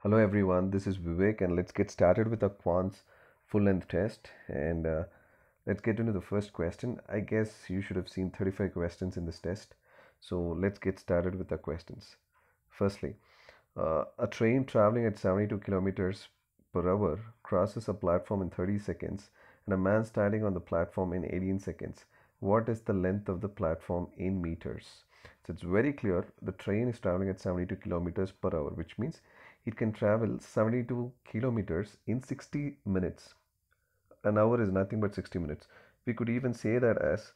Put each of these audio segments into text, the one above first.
Hello everyone, this is Vivek and let's get started with our quants full length test and uh, let's get into the first question. I guess you should have seen 35 questions in this test. So let's get started with the questions. Firstly, uh, a train traveling at 72 kilometers per hour crosses a platform in 30 seconds and a man standing on the platform in 18 seconds. What is the length of the platform in meters? So it's very clear the train is traveling at 72 kilometers per hour, which means it can travel 72 kilometers in 60 minutes. An hour is nothing but 60 minutes. We could even say that as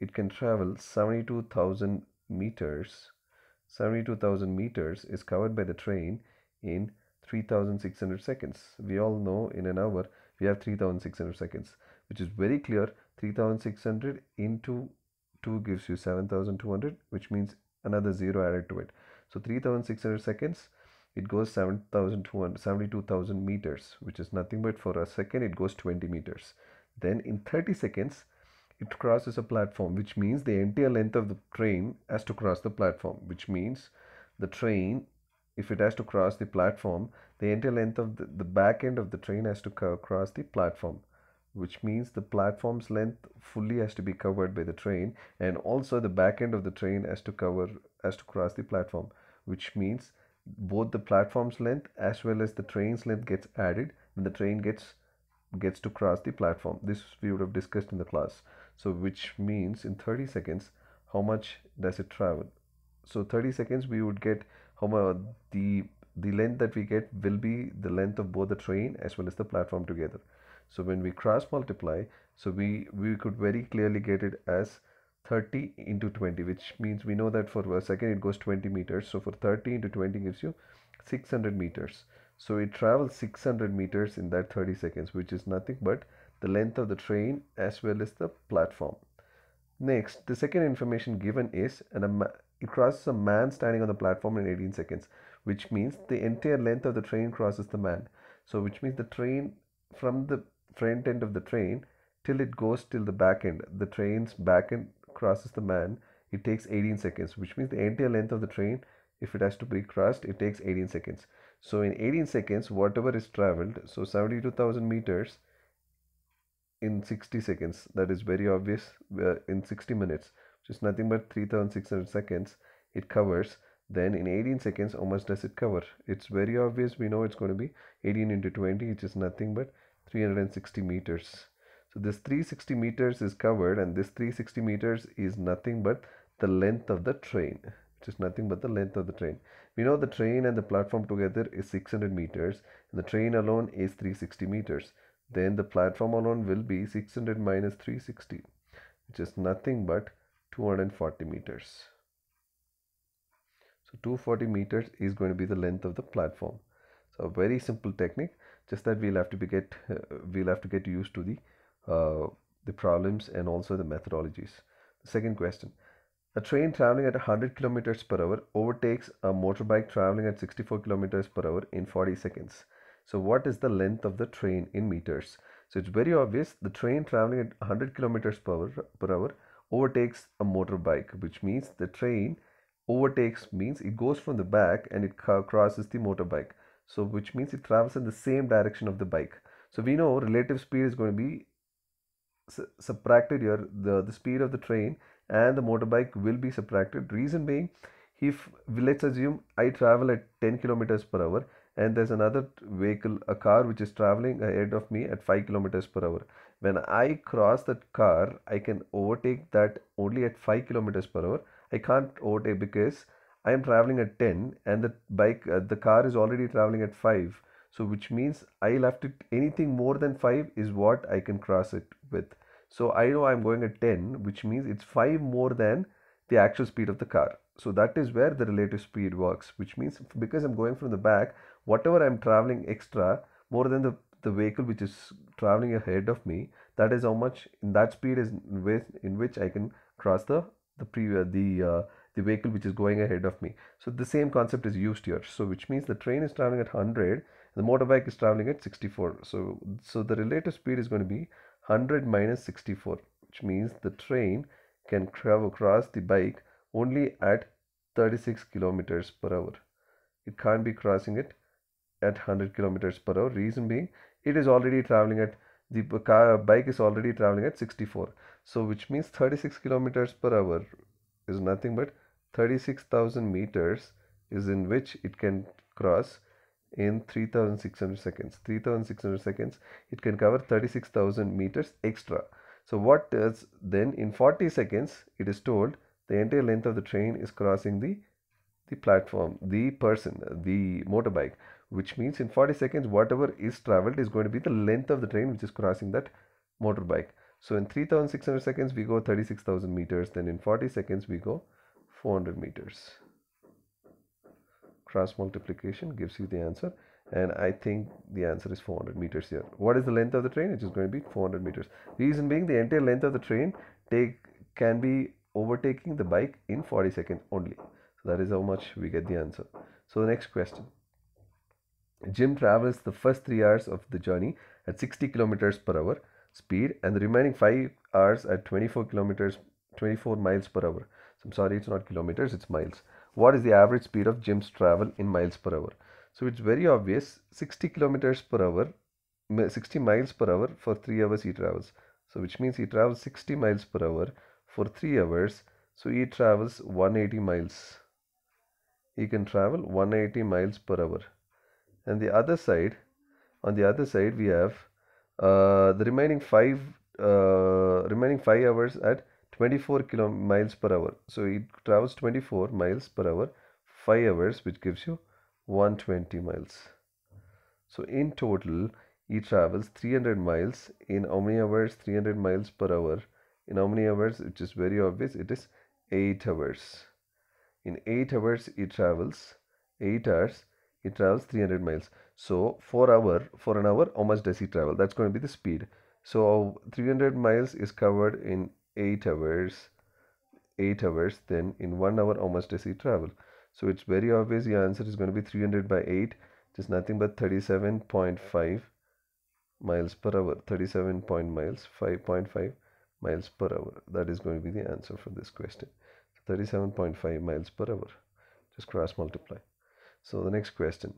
it can travel 72,000 meters. 72,000 meters is covered by the train in 3600 seconds. We all know in an hour we have 3600 seconds, which is very clear. 3600 into 2 gives you 7200, which means another zero added to it. So 3600 seconds it goes 72,000 meters, which is nothing but for a second it goes 20 meters. Then in 30 seconds, it crosses a platform, which means the entire length of the train has to cross the platform, which means the train, if it has to cross the platform, the entire length of the, the back end of the train has to cross the platform which means the platform's length fully has to be covered by the train and also the back end of the train has to cover has to cross the platform which means both the platform's length as well as the train's length gets added when the train gets gets to cross the platform. This we would have discussed in the class. So which means in 30 seconds how much does it travel? So 30 seconds we would get how much the the length that we get will be the length of both the train as well as the platform together. So when we cross multiply so we we could very clearly get it as 30 into 20 which means we know that for a second it goes 20 meters. So for 30 into 20 gives you 600 meters. So it travels 600 meters in that 30 seconds which is nothing but the length of the train as well as the platform. Next the second information given is and a it crosses a man standing on the platform in 18 seconds which means the entire length of the train crosses the man. So which means the train from the front end of the train till it goes till the back end the train's back end crosses the man, it takes 18 seconds, which means the entire length of the train, if it has to be crossed, it takes 18 seconds. So in 18 seconds, whatever is traveled, so 72,000 meters in 60 seconds, that is very obvious, uh, in 60 minutes, which is nothing but 3,600 seconds, it covers. Then in 18 seconds, how much does it cover? It's very obvious, we know it's going to be 18 into 20, which is nothing but 360 meters. So this 360 meters is covered and this 360 meters is nothing but the length of the train which is nothing but the length of the train. We know the train and the platform together is 600 meters and the train alone is 360 meters. Then the platform alone will be 600 minus 360 which is nothing but 240 meters. So 240 meters is going to be the length of the platform. So a very simple technique just that we'll have to be get uh, we'll have to get used to the uh, the problems and also the methodologies. The second question. A train traveling at 100 kilometers per hour overtakes a motorbike traveling at 64 kilometers per hour in 40 seconds. So what is the length of the train in meters? So it's very obvious the train traveling at 100 kilometers per hour, per hour overtakes a motorbike which means the train overtakes means it goes from the back and it crosses the motorbike. So which means it travels in the same direction of the bike. So we know relative speed is going to be subtracted here the, the speed of the train and the motorbike will be subtracted. Reason being if let's assume I travel at 10 kilometers per hour and there's another vehicle a car which is traveling ahead of me at 5 kilometers per hour. When I cross that car I can overtake that only at 5 kilometers per hour. I can't overtake because I am traveling at 10 and the bike uh, the car is already traveling at 5 so which means I'll have to anything more than 5 is what I can cross it with. So I know I'm going at 10 which means it's 5 more than the actual speed of the car. So that is where the relative speed works which means because I'm going from the back whatever I'm traveling extra more than the the vehicle which is traveling ahead of me that is how much in that speed is with in which I can cross the the previous the uh, the vehicle which is going ahead of me. So the same concept is used here. So which means the train is traveling at 100 the motorbike is traveling at 64 so so the relative speed is going to be 100 minus 64 which means the train can travel across the bike only at 36 kilometers per hour. It can't be crossing it at 100 kilometers per hour. Reason being it is already traveling at the car bike is already traveling at 64 so which means 36 kilometers per hour is nothing but 36,000 meters is in which it can cross in 3600 seconds. 3600 seconds it can cover 36000 meters extra. So what does then in 40 seconds it is told the entire length of the train is crossing the the platform the person the motorbike which means in 40 seconds whatever is traveled is going to be the length of the train which is crossing that motorbike. So in 3600 seconds we go 36000 meters. Then in 40 seconds we go 400 meters cross multiplication gives you the answer and I think the answer is 400 meters here. What is the length of the train? It is going to be 400 meters. Reason being the entire length of the train take can be overtaking the bike in 40 seconds only. So that is how much we get the answer. So the next question. Jim travels the first 3 hours of the journey at 60 kilometers per hour speed and the remaining 5 hours at 24 kilometers 24 miles per hour. So I'm sorry it's not kilometers it's miles what is the average speed of Jim's travel in miles per hour. So it's very obvious 60 kilometers per hour, 60 miles per hour for 3 hours he travels. So which means he travels 60 miles per hour for 3 hours. So he travels 180 miles. He can travel 180 miles per hour. And the other side, on the other side we have uh, the remaining 5 uh, remaining 5 hours at 24 kilo miles per hour. So it travels 24 miles per hour, 5 hours, which gives you 120 miles. So in total, he travels 300 miles in how many hours? 300 miles per hour. In how many hours? Which is very obvious. It is 8 hours. In 8 hours, he travels 8 hours. He travels 300 miles. So for hour, for an hour, how much does he travel? That's going to be the speed. So 300 miles is covered in 8 hours 8 hours then in 1 hour how much does he travel. So it's very obvious the answer is going to be 300 by 8 which is nothing but 37.5 miles per hour. 37 point miles 5.5 miles per hour. That is going to be the answer for this question. 37.5 miles per hour. Just cross multiply. So the next question.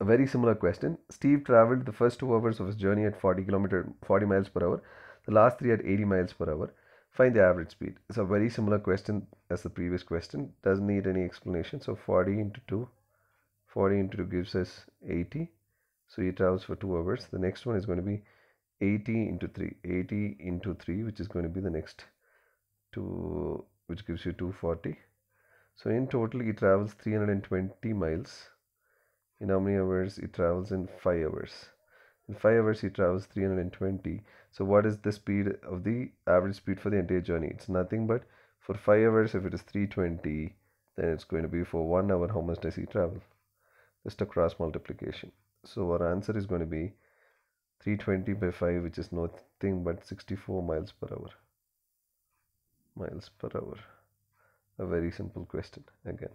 A very similar question. Steve traveled the first two hours of his journey at 40 kilometer 40 miles per hour the last three at 80 miles per hour. Find the average speed. It's a very similar question as the previous question. Doesn't need any explanation. So 40 into 2. 40 into 2 gives us 80. So he travels for 2 hours. The next one is going to be 80 into 3. 80 into 3 which is going to be the next 2 which gives you 240. So in total he travels 320 miles. In how many hours? He travels in 5 hours. In 5 hours he travels 320. So what is the speed of the average speed for the entire journey? It's nothing but for 5 hours if it is 320 then it's going to be for 1 hour how much does he travel? Just a cross multiplication. So our answer is going to be 320 by 5 which is nothing but 64 miles per hour. Miles per hour. A very simple question again.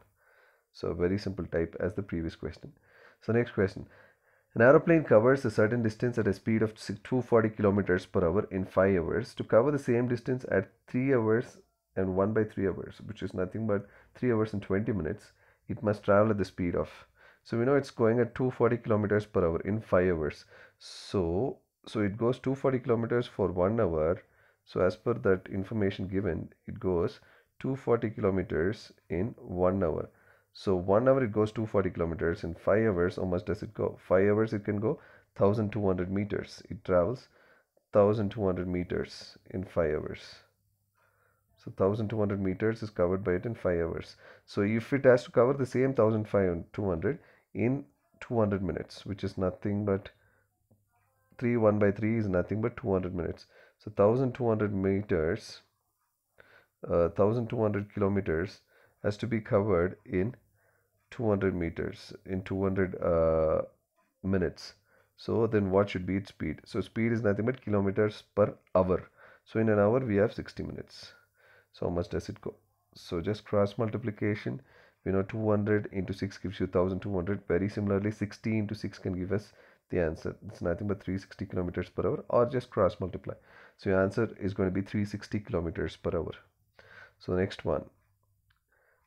So very simple type as the previous question. So next question. An aeroplane covers a certain distance at a speed of 240 kilometers per hour in 5 hours. To cover the same distance at 3 hours and 1 by 3 hours, which is nothing but 3 hours and 20 minutes, it must travel at the speed of. So we know it's going at 240 kilometers per hour in 5 hours. So, so it goes 240 kilometers for 1 hour. So as per that information given, it goes 240 kilometers in 1 hour. So one hour it goes 240 kilometers. In five hours, how much does it go? Five hours it can go 1200 meters. It travels 1200 meters in five hours. So 1200 meters is covered by it in 5 hours. So if it has to cover the same 1200 in 200 minutes, which is nothing but 3 1 by 3 is nothing but 200 minutes. So 1200 meters, uh, 1200 kilometers has to be covered in 200 meters in 200 uh, minutes. So then what should be its speed? So speed is nothing but kilometers per hour. So in an hour we have 60 minutes. So how much does it go? So just cross multiplication we know 200 into 6 gives you 1200 very similarly 60 into 6 can give us the answer. It's nothing but 360 kilometers per hour or just cross multiply. So your answer is going to be 360 kilometers per hour. So next one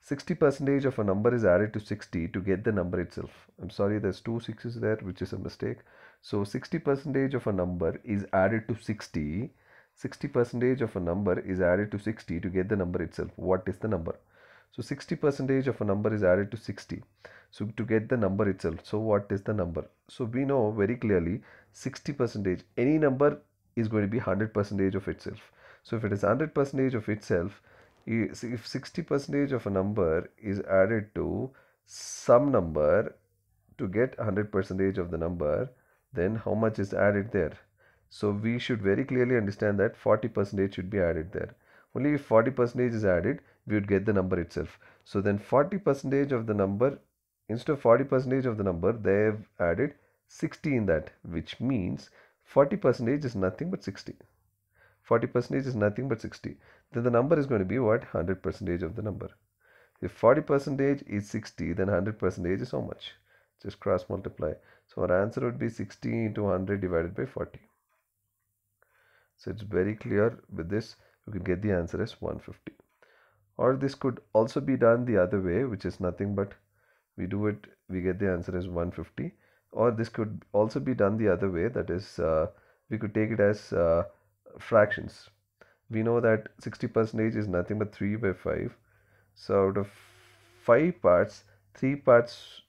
60 percentage of a number is added to 60 to get the number itself. I'm sorry, there's two sixes there, which is a mistake. So 60 percentage of a number is added to 60. 60 percentage of a number is added to 60 to get the number itself. What is the number? So 60 percentage of a number is added to 60. So to get the number itself. So what is the number? So we know very clearly 60 percentage. Any number is going to be 100 percentage of itself. So if it is 100 percentage of itself, if 60 percentage of a number is added to some number to get 100 percentage of the number, then how much is added there? So we should very clearly understand that 40 percentage should be added there. Only if 40 percentage is added, we would get the number itself. So then 40 percentage of the number instead of 40 percentage of the number they have added 60 in that which means 40 percentage is nothing but 60 40 percentage is nothing but 60 then the number is going to be what? 100 percentage of the number. If 40 percentage is 60 then 100 percentage is how much. Just cross multiply. So our answer would be 60 into 100 divided by 40 so it's very clear with this you can get the answer as 150 or this could also be done the other way which is nothing but we do it we get the answer as 150 or this could also be done the other way that is uh, we could take it as uh, fractions. We know that 60 percentage is nothing but 3 by 5 so out of 5 parts 3 parts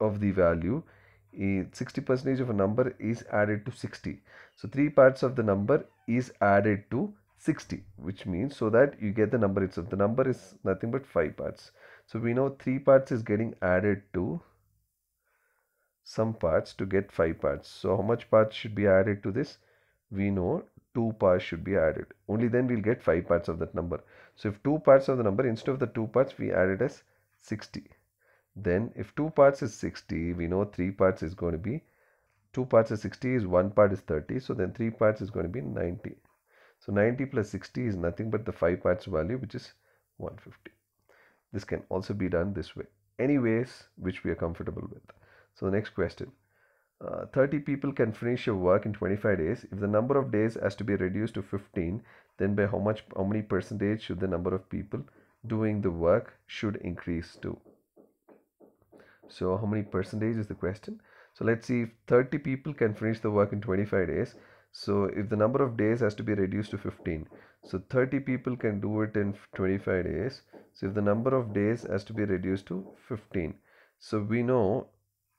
of the value 60 percentage of a number is added to 60 so 3 parts of the number is added to 60 which means so that you get the number itself. The number is nothing but 5 parts. So we know 3 parts is getting added to some parts to get 5 parts. So how much parts should be added to this? We know 2 parts should be added. Only then we'll get 5 parts of that number. So if 2 parts of the number instead of the 2 parts we added as 60 then if 2 parts is 60 we know 3 parts is going to be 2 parts is 60 is 1 part is 30 so then 3 parts is going to be 90 so 90 plus 60 is nothing but the 5 parts value which is 150 this can also be done this way. Any ways which we are comfortable with. So the next question uh, 30 people can finish your work in 25 days. If the number of days has to be reduced to 15, then by how much, how many percentage should the number of people doing the work should increase to? So how many percentage is the question? So let's see if 30 people can finish the work in 25 days. So if the number of days has to be reduced to 15, so 30 people can do it in 25 days. So if the number of days has to be reduced to 15, so we know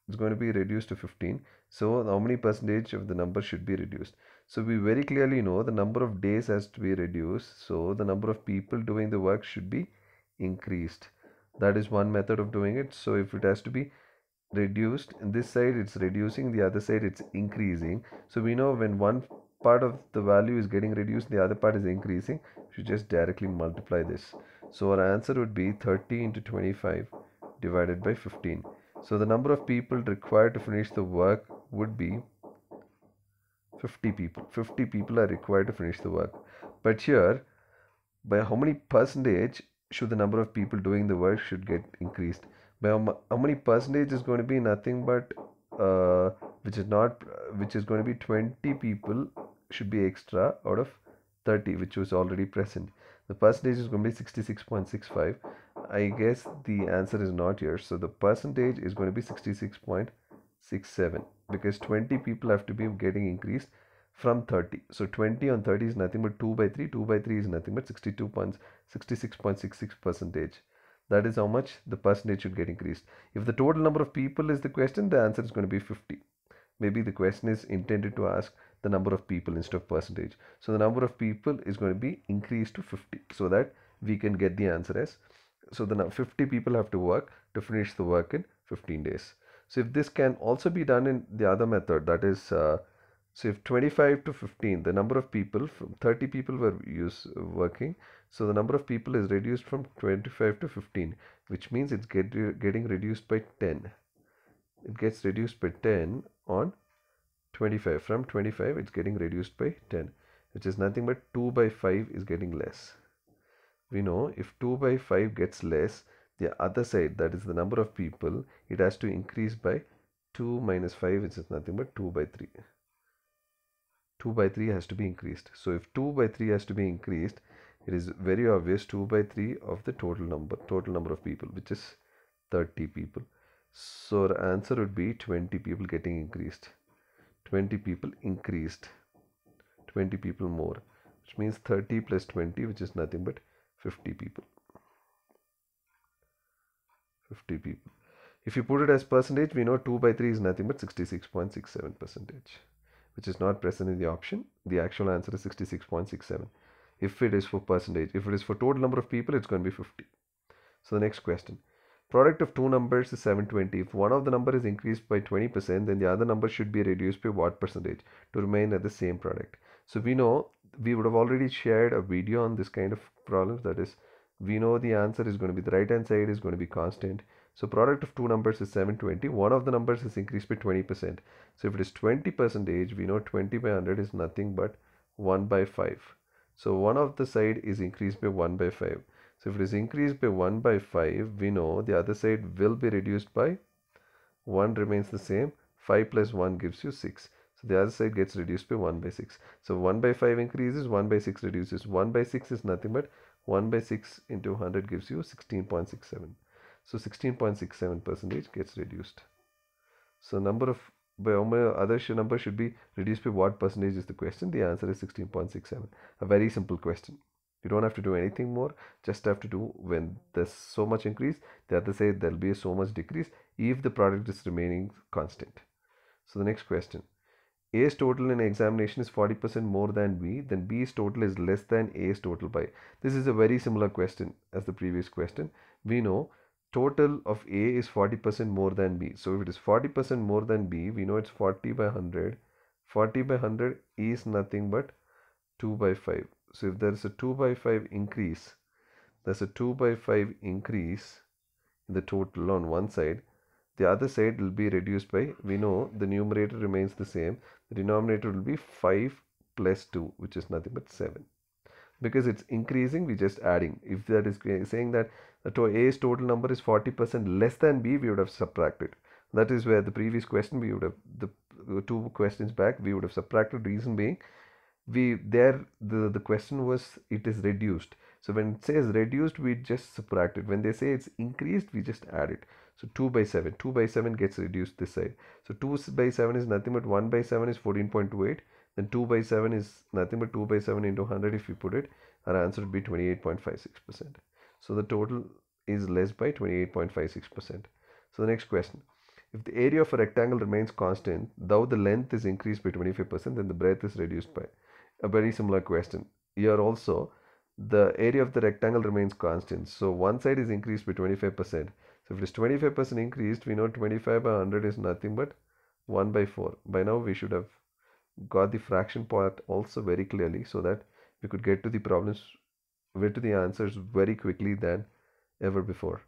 it's going to be reduced to 15 so how many percentage of the number should be reduced? So we very clearly know the number of days has to be reduced. So the number of people doing the work should be increased. That is one method of doing it. So if it has to be reduced in this side it's reducing the other side it's increasing. So we know when one part of the value is getting reduced the other part is increasing. You should just directly multiply this. So our answer would be 30 into 25 divided by 15 so the number of people required to finish the work would be 50 people. 50 people are required to finish the work. But here, by how many percentage should the number of people doing the work should get increased? By how, many percentage is going to be nothing but uh, which is not which is going to be 20 people should be extra out of 30 which was already present the percentage is going to be 66.65 I guess the answer is not here. So the percentage is going to be 66.67 because 20 people have to be getting increased from 30 so 20 on 30 is nothing but 2 by 3 2 by 3 is nothing but 62.66.66 percentage. That is how much the percentage should get increased. If the total number of people is the question the answer is going to be 50 maybe the question is intended to ask the number of people instead of percentage. So the number of people is going to be increased to 50 so that we can get the answer as so the 50 people have to work to finish the work in 15 days. So if this can also be done in the other method that is uh, so if 25 to 15 the number of people from 30 people were use working so the number of people is reduced from 25 to 15 which means it's get, getting reduced by 10 it gets reduced by 10 on 25 from 25 it's getting reduced by 10 which is nothing but 2 by 5 is getting less we know if 2 by 5 gets less the other side that is the number of people it has to increase by 2 minus 5 which is nothing but 2 by 3 2 by 3 has to be increased. So if 2 by 3 has to be increased it is very obvious 2 by 3 of the total number total number of people which is 30 people. So the answer would be 20 people getting increased. 20 people increased. 20 people more which means 30 plus 20 which is nothing but 50 people. 50 people. If you put it as percentage we know 2 by 3 is nothing but 66.67 percentage which is not present in the option. The actual answer is 66.67 if it is for percentage if it is for total number of people it's going to be 50 so the next question. Product of two numbers is 720 if one of the number is increased by 20% then the other number should be reduced by what percentage to remain at the same product. So we know we would have already shared a video on this kind of problems that is we know the answer is going to be the right hand side is going to be constant. So product of two numbers is 720 one of the numbers is increased by 20 percent. So if it is 20 percentage we know 20 by 100 is nothing but 1 by 5 so one of the side is increased by 1 by 5 so if it is increased by 1 by 5 we know the other side will be reduced by 1 remains the same. 5 plus 1 gives you 6 so the other side gets reduced by 1 by 6. So 1 by 5 increases, 1 by 6 reduces. 1 by 6 is nothing but 1 by 6 into 100 gives you 16.67. So 16.67 percentage gets reduced. So number of by other number should be reduced by what percentage is the question. The answer is 16.67. A very simple question. You don't have to do anything more. Just have to do when there's so much increase, the other side there'll be so much decrease if the product is remaining constant. So the next question. A's total in examination is 40% more than B, then B's total is less than A's total by. This is a very similar question as the previous question. We know total of A is 40% more than B. So if it is 40% more than B, we know it's 40 by 100. 40 by 100 is nothing but 2 by 5. So if there is a 2 by 5 increase, there's a 2 by 5 increase in the total on one side the other side will be reduced by, we know the numerator remains the same. Denominator will be 5 plus 2, which is nothing but 7. Because it's increasing, we just adding. If that is saying that the A's total number is 40% less than B, we would have subtracted. That is where the previous question, we would have, the two questions back, we would have subtracted. Reason being, we there the, the question was it is reduced. So when it says reduced, we just subtract it. When they say it's increased, we just add it. So 2 by 7. 2 by 7 gets reduced this side. So 2 by 7 is nothing but 1 by 7 is 14.28. Then 2 by 7 is nothing but 2 by 7 into 100 if you put it. Our answer would be 28.56%. So the total is less by 28.56%. So the next question. If the area of a rectangle remains constant, though the length is increased by 25%, then the breadth is reduced by. A very similar question. Here also, the area of the rectangle remains constant. So one side is increased by 25%. So if it is 25% increased, we know 25 by 100 is nothing but 1 by 4. By now we should have got the fraction part also very clearly so that we could get to the problems, get to the answers very quickly than ever before.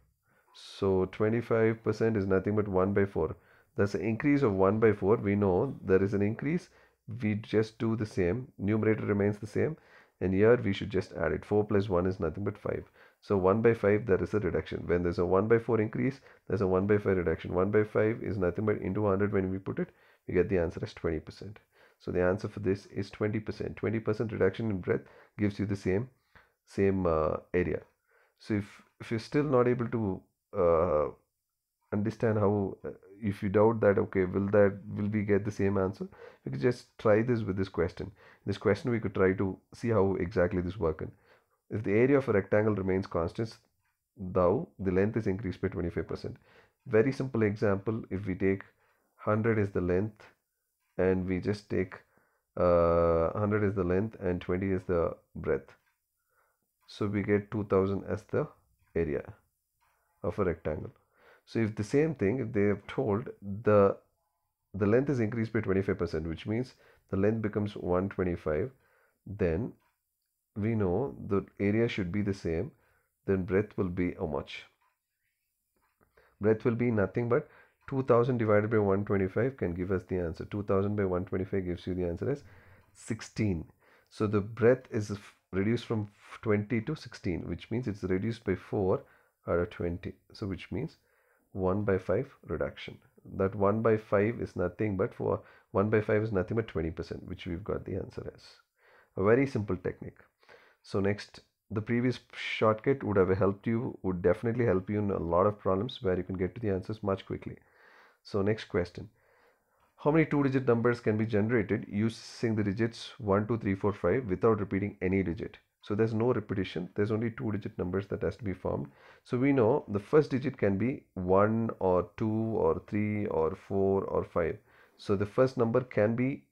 So 25% is nothing but 1 by 4. That's an increase of 1 by 4. We know there is an increase. We just do the same. Numerator remains the same. And here we should just add it. 4 plus 1 is nothing but 5. So 1 by 5 there is a reduction. When there's a 1 by 4 increase, there's a 1 by 5 reduction. 1 by 5 is nothing but into 100 when we put it, we get the answer as 20%. So the answer for this is 20%. 20% reduction in breadth gives you the same same uh, area. So if, if you're still not able to uh, understand how, uh, if you doubt that, okay, will that, will we get the same answer? We could just try this with this question. This question we could try to see how exactly this working. If the area of a rectangle remains constant, thou the length is increased by 25%. Very simple example, if we take 100 is the length and we just take uh, 100 is the length and 20 is the breadth. So we get 2000 as the area of a rectangle. So if the same thing, if they have told the the length is increased by 25%, which means the length becomes 125, then we know the area should be the same then breadth will be how much. Breadth will be nothing but 2000 divided by 125 can give us the answer. 2000 by 125 gives you the answer as 16 so the breadth is reduced from 20 to 16 which means it's reduced by 4 out of 20 so which means 1 by 5 reduction. That 1 by 5 is nothing but for 1 by 5 is nothing but 20% which we've got the answer as. A very simple technique so next the previous shortcut would have helped you, would definitely help you in a lot of problems where you can get to the answers much quickly. So next question. How many two-digit numbers can be generated using the digits 1, 2, 3, 4, 5 without repeating any digit? So there's no repetition. There's only two-digit numbers that has to be formed. So we know the first digit can be 1 or 2 or 3 or 4 or 5. So the first number can be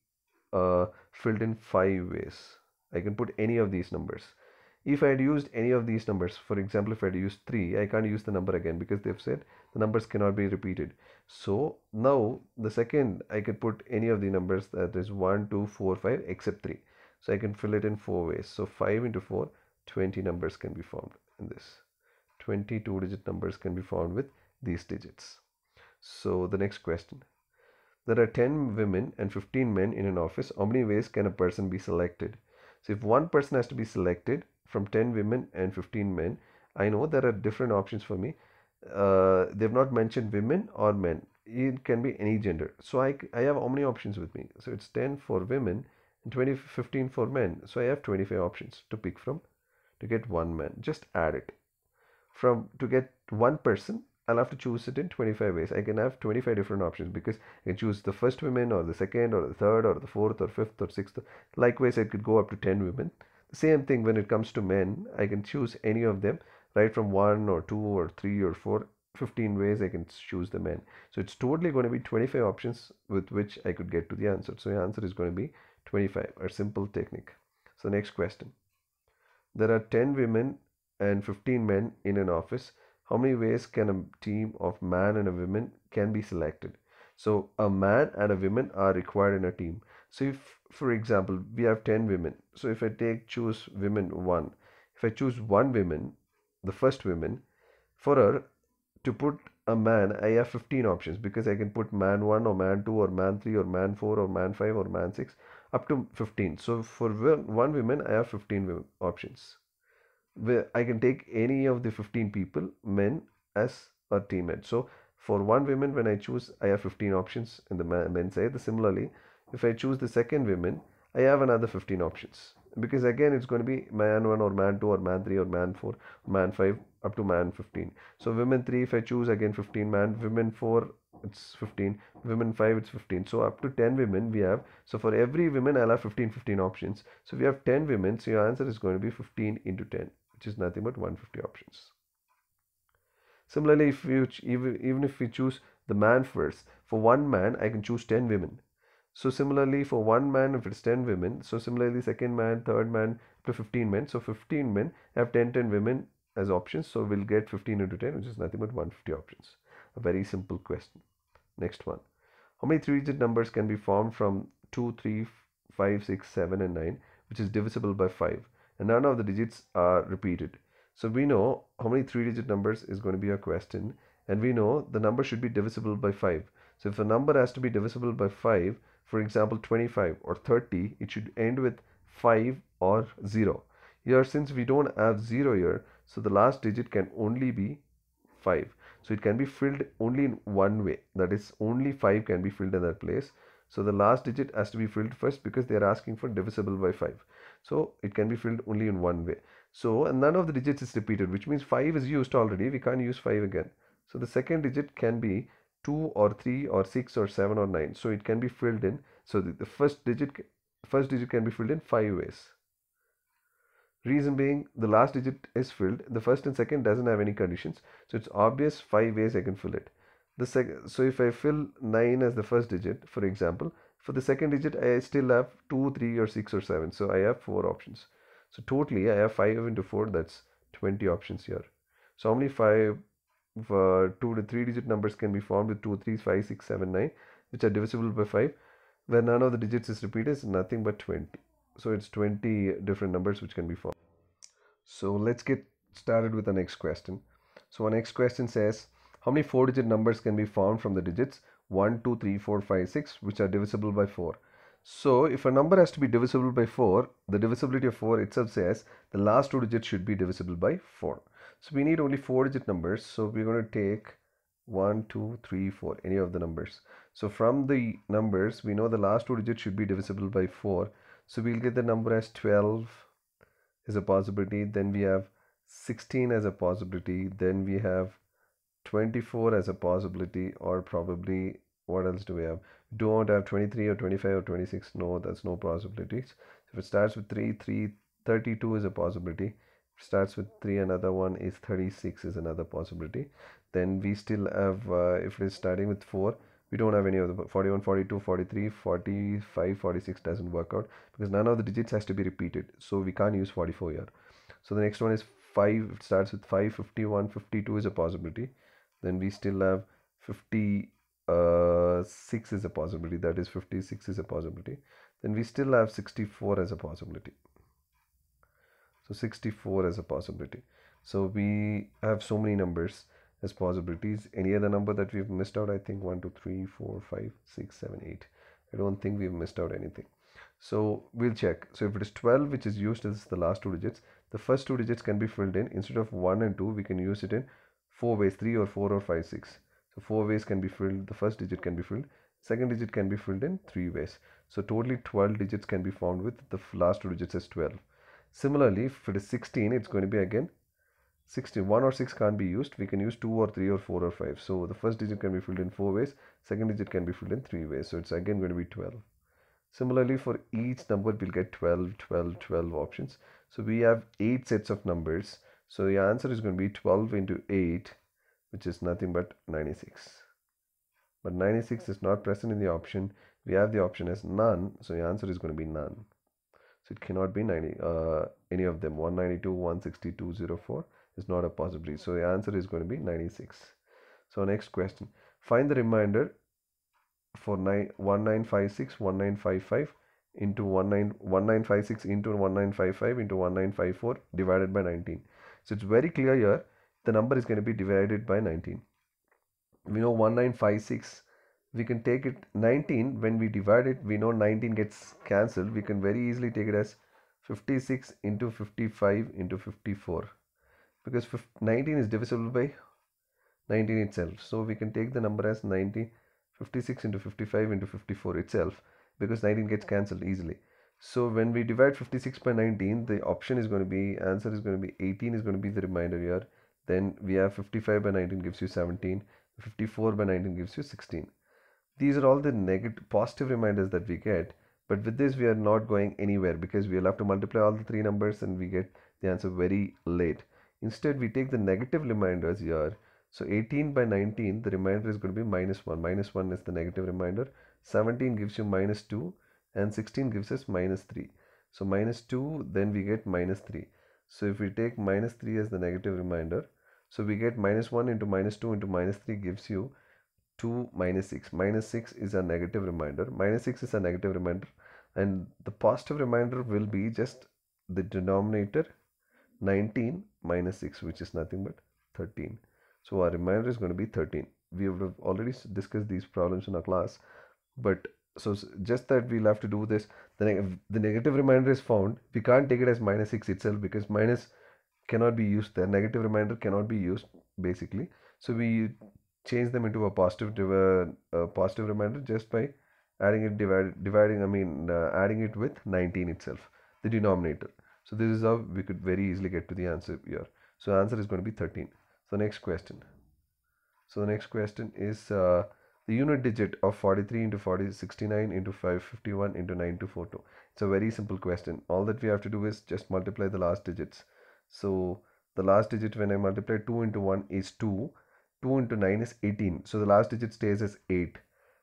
uh, filled in five ways. I can put any of these numbers. If I had used any of these numbers, for example, if I had used 3, I can't use the number again because they've said the numbers cannot be repeated. So now the second, I could put any of the numbers that is 1, 2, 4, 5 except 3. So I can fill it in 4 ways. So 5 into 4, 20 numbers can be formed in this. 22 digit numbers can be formed with these digits. So the next question. There are 10 women and 15 men in an office. How many ways can a person be selected? So if one person has to be selected from 10 women and 15 men, I know there are different options for me. Uh, they've not mentioned women or men. It can be any gender. So I, I have how many options with me? So it's 10 for women and 20, 15 for men. So I have 25 options to pick from to get one man. Just add it. From to get one person, I'll have to choose it in 25 ways. I can have 25 different options because I can choose the first women or the second or the third or the fourth or fifth or sixth. Likewise, I could go up to 10 women. The same thing when it comes to men, I can choose any of them right from one or two or three or four 15 ways I can choose the men. So it's totally going to be 25 options with which I could get to the answer. So the answer is going to be 25, a simple technique. So next question. There are 10 women and 15 men in an office how many ways can a team of man and a woman can be selected? So a man and a woman are required in a team. So if for example we have 10 women. So if i take choose women one if i choose one woman the first woman for her to put a man i have 15 options because i can put man 1 or man 2 or man 3 or man 4 or man 5 or man 6 up to 15 so for one woman i have 15 options where I can take any of the 15 people, men, as a teammate. So for one woman, when I choose, I have 15 options in the men side. Similarly, if I choose the second woman, I have another 15 options. Because again, it's going to be man 1 or man 2 or man 3 or man 4, man 5 up to man 15. So women 3, if I choose again 15 man, women 4, it's 15 women 5 it's 15 so up to 10 women we have so for every woman i'll have 15 15 options so we have 10 women so your answer is going to be 15 into 10 which is nothing but 150 options. Similarly, if you even if we choose the man first, for one man I can choose 10 women. So similarly, for one man, if it's 10 women, so similarly, second man, third man, to 15 men. So 15 men have 10, 10 women as options. So we'll get 15 into 10, which is nothing but 150 options. A very simple question. Next one. How many three-digit numbers can be formed from 2, 3, 5, 6, 7, and 9, which is divisible by 5? None of the digits are repeated. So we know how many three digit numbers is going to be a question and we know the number should be divisible by 5. So if a number has to be divisible by 5, for example 25 or 30, it should end with 5 or 0. Here since we don't have 0 here, so the last digit can only be 5. So it can be filled only in one way. That is only 5 can be filled in that place. So the last digit has to be filled first because they are asking for divisible by 5. So it can be filled only in one way. So none of the digits is repeated, which means 5 is used already. We can't use 5 again. So the second digit can be 2 or 3 or 6 or 7 or 9. So it can be filled in. So the, the first digit first digit can be filled in 5 ways. Reason being the last digit is filled. The first and second doesn't have any conditions. So it's obvious 5 ways I can fill it. The second, so if I fill 9 as the first digit, for example, for the second digit, I still have 2, 3 or 6 or 7. So I have 4 options. So totally I have 5 into 4, that's 20 options here. So how many 5, uh, 2 to 3 digit numbers can be formed with 2, 3, 5, 6, 7, 9, which are divisible by 5, where none of the digits is repeated is nothing but 20. So it's 20 different numbers which can be formed. So let's get started with the next question. So our next question says, how many 4 digit numbers can be formed from the digits 1, 2, 3, 4, 5, 6 which are divisible by 4. So if a number has to be divisible by 4, the divisibility of 4 itself says the last two digits should be divisible by 4. So we need only 4 digit numbers. So we're going to take 1, 2, 3, 4, any of the numbers. So from the numbers, we know the last two digits should be divisible by 4. So we'll get the number as 12, is a possibility then we have 16 as a possibility then we have 24 as a possibility or probably what else do we have? Don't have 23 or 25 or 26 no that's no possibilities if it starts with 3 3 32 is a possibility. Starts with 3 another one is 36 is another possibility. Then we still have uh, if it is starting with 4 we don't have any of the 41 42 43 45 46 doesn't work out because none of the digits has to be repeated. So we can't use 44 here. So the next one is 5 it starts with 5 51 52 is a possibility. Then we still have 56 uh, is a possibility that is 56 is a possibility then we still have 64 as a possibility. So 64 as a possibility. So we have so many numbers as possibilities. Any other number that we've missed out i think 1 2 3 4 5 6 7 8 i don't think we've missed out anything. So we'll check. So if it is 12 which is used as the last two digits the first two digits can be filled in. Instead of 1 and 2 we can use it in four ways 3 or 4 or 5 6 so four ways can be filled. The first digit can be filled. Second digit can be filled in three ways. So totally 12 digits can be found with the last two digits as 12 similarly if it is 16 it's going to be again 16 1 or 6 can't be used. We can use 2 or 3 or 4 or 5 so the first digit can be filled in four ways. Second digit can be filled in three ways. So it's again going to be 12 similarly for each number we'll get 12 12 12 options. So we have eight sets of numbers. So the answer is going to be 12 into 8 which is nothing but 96 but 96 is not present in the option we have the option as none so the answer is going to be none so it cannot be 90 uh, any of them 192 160 204 is not a possibility. So the answer is going to be 96. So next question. Find the remainder for 1956 1955 into 19, 1956 into 1955 into 1954 divided by 19. So it's very clear here the number is going to be divided by 19. We know 1956 we can take it 19 when we divide it we know 19 gets cancelled. We can very easily take it as 56 into 55 into 54 because 19 is divisible by 19 itself. So we can take the number as 90 56 into 55 into 54 itself because 19 gets cancelled easily. So when we divide 56 by 19 the option is going to be answer is going to be 18 is going to be the remainder here then we have 55 by 19 gives you 17 54 by 19 gives you 16 these are all the negative positive reminders that we get but with this we are not going anywhere because we'll have to multiply all the three numbers and we get the answer very late Instead, we take the negative reminders here. So 18 by 19, the remainder is going to be minus 1. Minus 1 is the negative reminder. 17 gives you minus 2 and 16 gives us minus 3. So minus 2, then we get minus 3. So if we take minus 3 as the negative remainder, so we get minus 1 into minus 2 into minus 3 gives you 2 minus 6. Minus 6 is a negative remainder. Minus 6 is a negative remainder. And the positive remainder will be just the denominator 19 minus 6 which is nothing but 13 so our remainder is going to be 13 we have already discussed these problems in our class but so just that we'll have to do this the, the negative remainder is found we can't take it as minus 6 itself because minus cannot be used there negative remainder cannot be used basically so we change them into a positive uh, a positive remainder just by adding it divide, dividing i mean uh, adding it with 19 itself the denominator so this is how we could very easily get to the answer here. So answer is going to be 13. So next question. So the next question is uh, the unit digit of 43 into 40 69 into 551 into 9242. It's a very simple question. All that we have to do is just multiply the last digits. So the last digit when I multiply 2 into 1 is 2. 2 into 9 is 18. So the last digit stays as 8.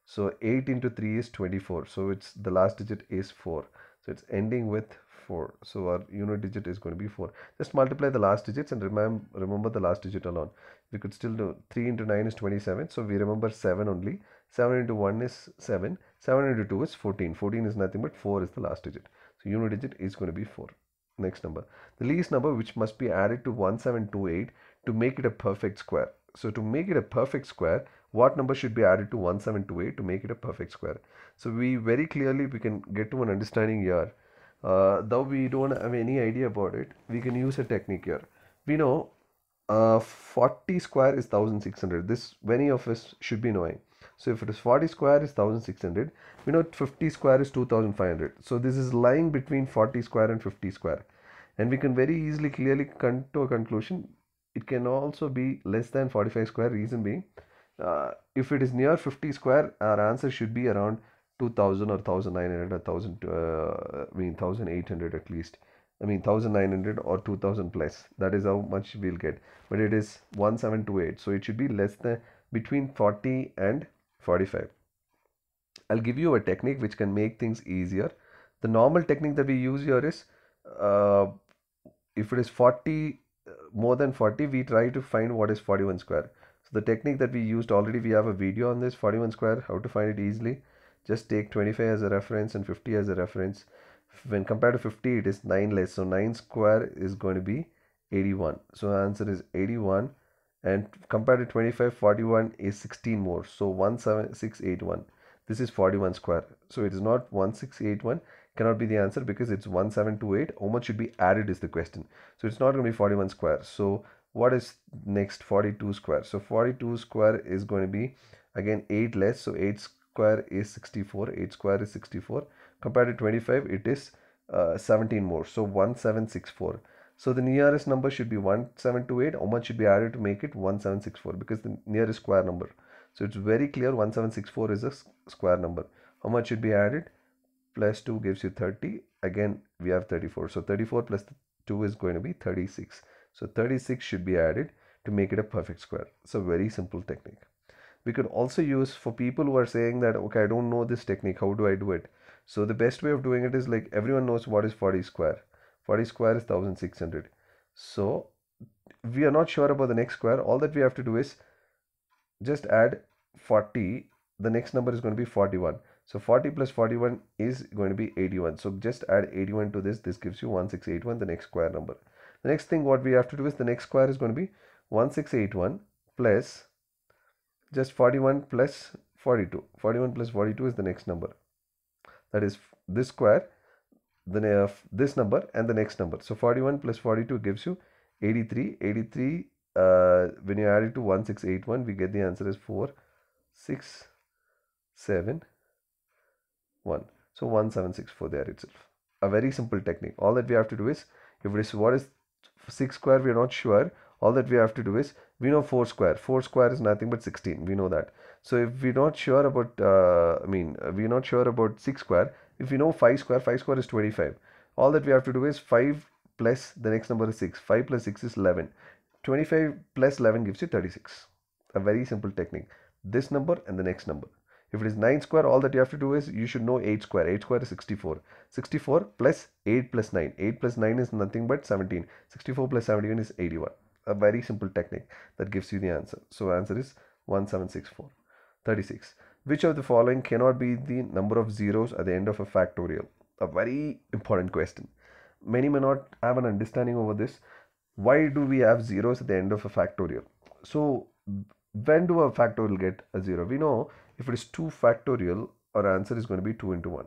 So 8 into 3 is 24. So it's the last digit is 4. So it's ending with 4 so our unit digit is going to be 4 just multiply the last digits and remember remember the last digit alone. We could still do 3 into 9 is 27 so we remember 7 only. 7 into 1 is 7 7 into 2 is 14 14 is nothing but 4 is the last digit. So unit digit is going to be 4 next number. The least number which must be added to 1728 to make it a perfect square. So to make it a perfect square what number should be added to 1728 to make it a perfect square? So we very clearly we can get to an understanding here uh, though we don't have any idea about it we can use a technique here. We know uh, 40 square is 1600 this many of us should be knowing. So if it is 40 square is 1600 we know 50 square is 2500 so this is lying between 40 square and 50 square. And we can very easily clearly come to a conclusion it can also be less than 45 square reason being uh, if it is near 50 square our answer should be around 2000 or 1900 or 1000 uh, I mean 1800 at least. I mean 1900 or 2000 plus. That is how much we'll get. But it is 1728 so it should be less than between 40 and 45 I'll give you a technique which can make things easier. The normal technique that we use here is uh, if it is 40 uh, more than 40 we try to find what is 41 square. So the technique that we used already we have a video on this 41 square how to find it easily just take 25 as a reference and 50 as a reference. When compared to 50 it is 9 less. So 9 square is going to be 81 so answer is 81 and compared to 25 41 is 16 more. So 17681 this is 41 square. So it is not 1681 cannot be the answer because it's 1728 how much should be added is the question. So it's not going to be 41 square. So what is next? 42 square. So 42 square is going to be again 8 less. So 8 square is 64 8 square is 64 compared to 25 it is uh, 17 more. So 1764 so the nearest number should be 1728 how much should be added to make it 1764 because the nearest square number. So it's very clear 1764 is a square number. How much should be added? Plus 2 gives you 30 again we have 34 so 34 plus 2 is going to be 36 so 36 should be added to make it a perfect square. It's a very simple technique we could also use for people who are saying that okay I don't know this technique how do I do it? So the best way of doing it is like everyone knows what is 40 square. 40 square is 1600 so we are not sure about the next square. All that we have to do is just add 40 the next number is going to be 41 so 40 plus 41 is going to be 81 so just add 81 to this. This gives you 1681 the next square number. The next thing what we have to do is the next square is going to be 1681 plus just 41 plus 42 41 plus 42 is the next number. That is this square then uh, this number and the next number. So 41 plus 42 gives you 83 83 uh, when you add it to 1681 we get the answer is 4 6 7 1 so 1764 there itself. A very simple technique. All that we have to do is if it is what is 6 square we are not sure. All that we have to do is we know 4 square. 4 square is nothing but 16 we know that. So if we're not sure about uh, I mean uh, we're not sure about 6 square if we know 5 square 5 square is 25 all that we have to do is 5 plus the next number is 6 5 plus 6 is 11 25 plus 11 gives you 36 a very simple technique. This number and the next number. If it is 9 square all that you have to do is you should know 8 square. 8 square is 64 64 plus 8 plus 9 8 plus 9 is nothing but 17 64 plus 17 is 81 a very simple technique that gives you the answer. So answer is 1764. 36. Which of the following cannot be the number of zeros at the end of a factorial? A very important question. Many may not have an understanding over this. Why do we have zeros at the end of a factorial? So when do a factorial get a zero? We know if it is 2 factorial, our answer is going to be 2 into 1.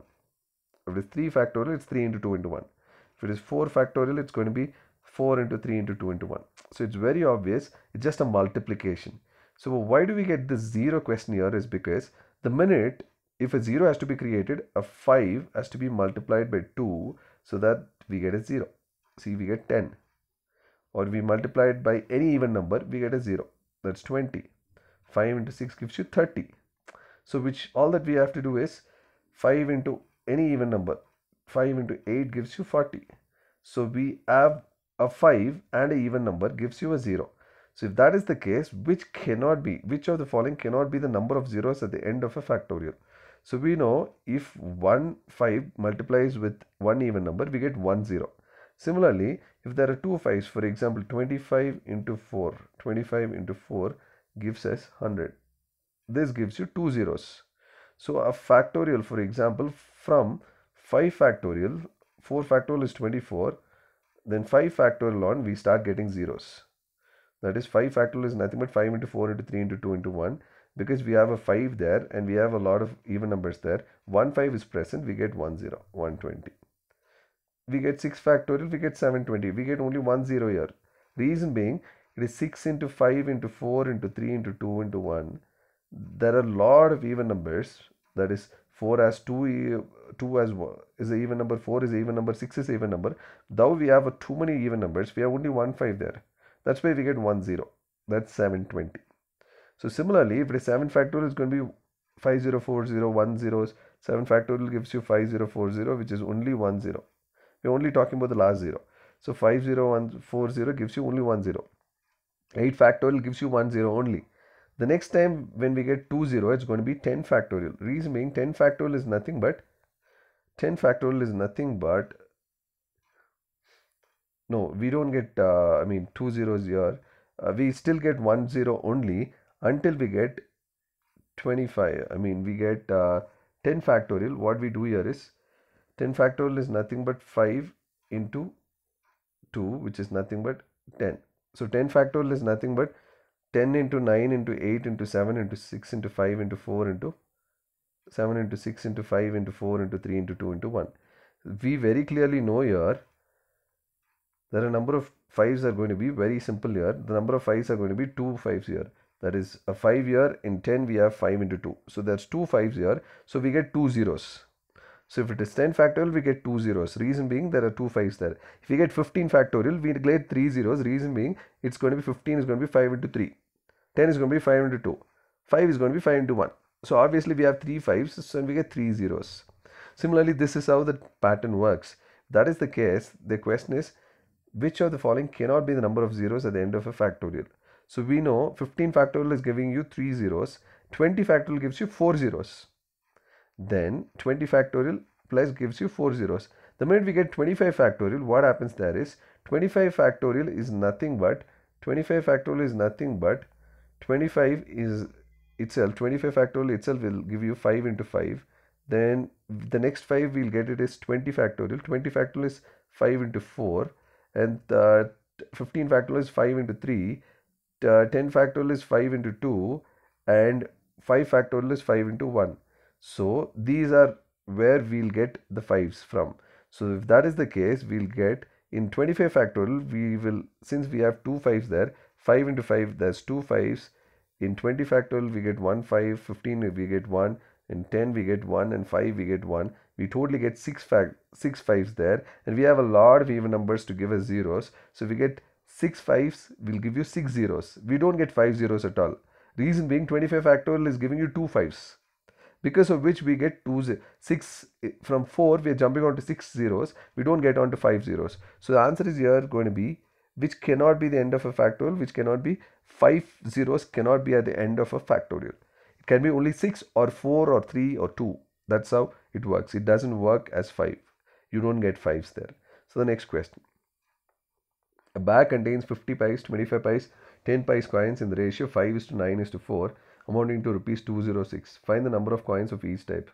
If it is 3 factorial, it's 3 into 2 into 1. If it is 4 factorial, it's going to be 4 into 3 into 2 into 1. So it's very obvious, it's just a multiplication. So why do we get this 0 question here is because the minute if a 0 has to be created, a 5 has to be multiplied by 2 so that we get a 0. See, we get 10. Or we multiply it by any even number, we get a 0. That's 20. 5 into 6 gives you 30. So which all that we have to do is 5 into any even number. 5 into 8 gives you 40. So we have a 5 and a even number gives you a 0. So if that is the case, which cannot be, which of the following cannot be the number of zeros at the end of a factorial? So we know if 1 5 multiplies with one even number, we get 1 0. Similarly, if there are two 5s, for example, 25 into 4, 25 into 4 gives us 100. This gives you two zeros. So a factorial, for example, from 5 factorial, 4 factorial is 24, then 5 factorial on we start getting zeros. That is 5 factorial is nothing but 5 into 4 into 3 into 2 into 1 because we have a 5 there and we have a lot of even numbers there. 1 5 is present we get 1 0 120. We get 6 factorial we get 720 we get only 1 0 here. Reason being it is 6 into 5 into 4 into 3 into 2 into 1. There are a lot of even numbers that is 4 as 2 e- 2 as is an even number 4 is an even number 6 is an even number. Though we have too many even numbers. We have only one 5 there. That's why we get 1 0 that's 720 so similarly if it is 7 factorial is going to be 5040 1 zeros 7 factorial gives you 5040 which is only 1 0 we're only talking about the last zero. So 50140 gives you only 1 0 8 factorial gives you 1 0 only the next time when we get 2 0 it's going to be 10 factorial. Reason being 10 factorial is nothing but 10 factorial is nothing but no we don't get uh, i mean two zeros here. Uh, we still get one zero only until we get 25 i mean we get uh, 10 factorial. What we do here is 10 factorial is nothing but 5 into 2 which is nothing but 10 so 10 factorial is nothing but 10 into 9 into 8 into 7 into 6 into 5 into 4 into 7 into 6 into 5 into 4 into 3 into 2 into 1 we very clearly know here that a number of 5s are going to be very simple here. The number of 5s are going to be 2 5s here. That is a 5 here in 10 we have 5 into 2 so that's 2 5s here. So we get 2 zeros. So if it is 10 factorial we get 2 zeros. Reason being there are 2 5s there. If we get 15 factorial we get 3 zeros. Reason being it's going to be 15 is going to be 5 into 3 10 is going to be 5 into 2 5 is going to be 5 into 1 so obviously we have 3 5s so we get 3 zeros. Similarly this is how the pattern works. That is the case. The question is which of the following cannot be the number of zeros at the end of a factorial? So we know 15 factorial is giving you 3 zeros. 20 factorial gives you 4 zeros. Then 20 factorial plus gives you 4 zeros. The minute we get 25 factorial what happens there is 25 factorial is nothing but 25 factorial is nothing but 25 is itself 25 factorial itself will give you 5 into 5 then the next 5 we'll get it is 20 factorial 20 factorial is 5 into 4 and uh, 15 factorial is 5 into 3 uh, 10 factorial is 5 into 2 and 5 factorial is 5 into 1 so these are where we'll get the 5s from. So if that is the case we'll get in 25 factorial we will since we have two 5s there 5 into 5 there's two 5s in 20 factorial we get 1 5 15 we get 1 in 10 we get 1 and 5 we get 1 we totally get 6 fact 6 5s there and we have a lot of even numbers to give us zeros. So we get 6 5s will give you 6 zeros. We don't get 5 zeros at all. Reason being 25 factorial is giving you 2 5s because of which we get 2 6 eh, from 4 we are jumping on to 6 zeros. We don't get on to 5 zeros. So the answer is here going to be which cannot be the end of a factorial which cannot be 5 zeros cannot be at the end of a factorial. It can be only 6 or 4 or 3 or 2 that's how it works. It doesn't work as 5 you don't get 5s there. So the next question. A bag contains 50 pies 25 pies 10 pies coins in the ratio 5 is to 9 is to 4 amounting to rupees 206 find the number of coins of each type.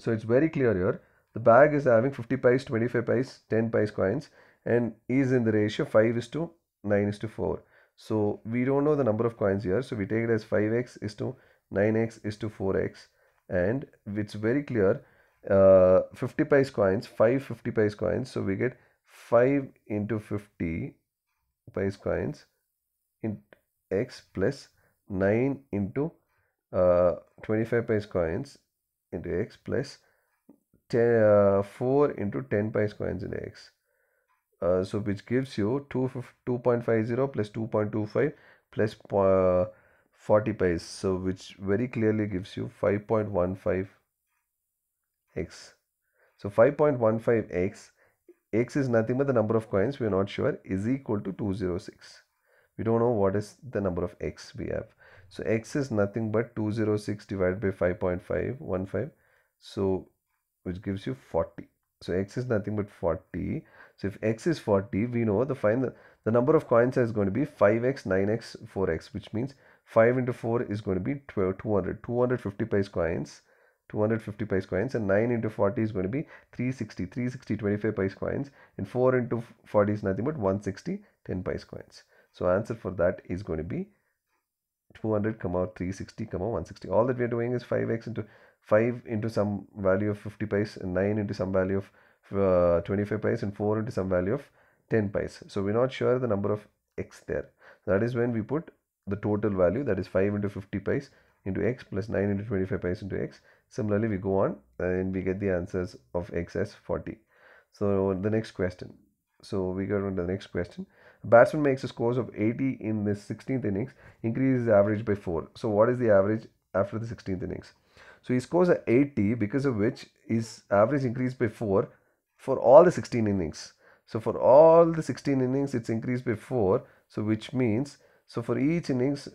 So it's very clear here. The bag is having 50 pies 25 pies 10 pies coins and is in the ratio 5 is to 9 is to 4 so we don't know the number of coins here. So we take it as 5x is to 9x is to 4x and it's very clear uh, 50 pies coins 5 50 pies coins. So we get 5 into 50 pies coins in x plus 9 into uh, 25 pies coins into x plus 10, uh, 4 into 10 pies coins into x. Uh, so which gives you 2, 2.50 plus 2.25 plus uh, 40 pies. So which very clearly gives you 5.15 x. So 5.15 x, x is nothing but the number of coins we are not sure is equal to 206 we don't know what is the number of x we have. So x is nothing but 206 divided by 5.515 so which gives you 40 so x is nothing but 40 so if x is 40 we know the find the, the number of coins is going to be 5x 9x 4x which means 5 into 4 is going to be 12, 200 250 pies coins 250 pies coins and 9 into 40 is going to be 360 360 25 pies coins and 4 into 40 is nothing but 160 10 pies coins so answer for that is going to be 200 comma 360 comma 160. All that we are doing is 5x into 5 into some value of 50 pies and 9 into some value of uh, 25 pies and 4 into some value of 10 pies. So we're not sure the number of x there. That is when we put the total value that is 5 into 50 pies into x plus 9 into 25 pies into x. Similarly, we go on and we get the answers of x as 40. So the next question. So we go on to the next question. Batsman makes a score of 80 in the 16th innings, increases the average by 4. So what is the average after the 16th innings? So he scores a 80 because of which his average increased by 4 for all the 16 innings. So for all the 16 innings, it's increased by 4. So which means, so for each innings,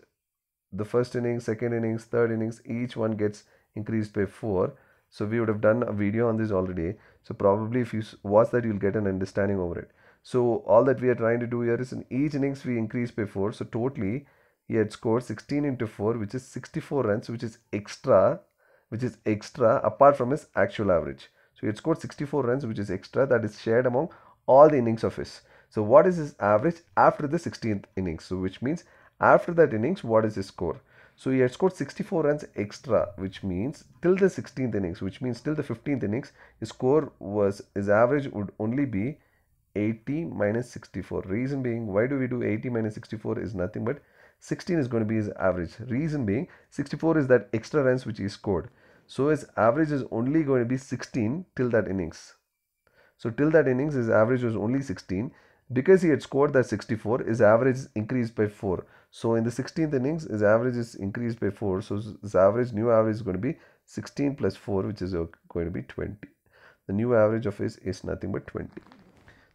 the first innings, second innings, third innings, each one gets increased by 4. So we would have done a video on this already. So probably if you watch that, you'll get an understanding over it. So all that we are trying to do here is in each innings we increase by 4. So totally he had scored 16 into 4 which is 64 runs which is extra which is extra apart from his actual average. So he had scored 64 runs which is extra that is shared among all the innings of his. So what is his average after the 16th innings? So which means after that innings what is his score? So he had scored 64 runs extra which means till the 16th innings which means till the 15th innings his score was his average would only be 80 minus 64. Reason being why do we do 80 minus 64 is nothing but 16 is going to be his average. Reason being 64 is that extra runs which he scored. So his average is only going to be 16 till that innings. So till that innings his average was only 16. Because he had scored that 64 his average increased by 4. So in the 16th innings his average is increased by 4. So his average new average is going to be 16 plus 4 which is uh, going to be 20. The new average of his is nothing but 20.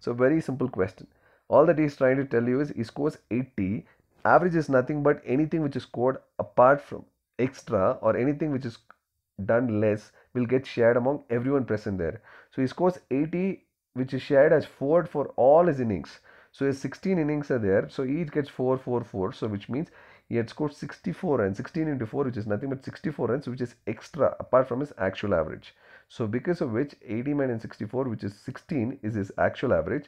So very simple question. All that he is trying to tell you is he scores 80. Average is nothing but anything which is scored apart from extra or anything which is done less will get shared among everyone present there. So he scores 80 which is shared as 4 for all his innings. So his 16 innings are there. So each gets 4, 4, 4. So which means he had scored 64 runs. 16 into 4 which is nothing but 64 runs which is extra apart from his actual average. So because of which 80 minus 64 which is 16 is his actual average.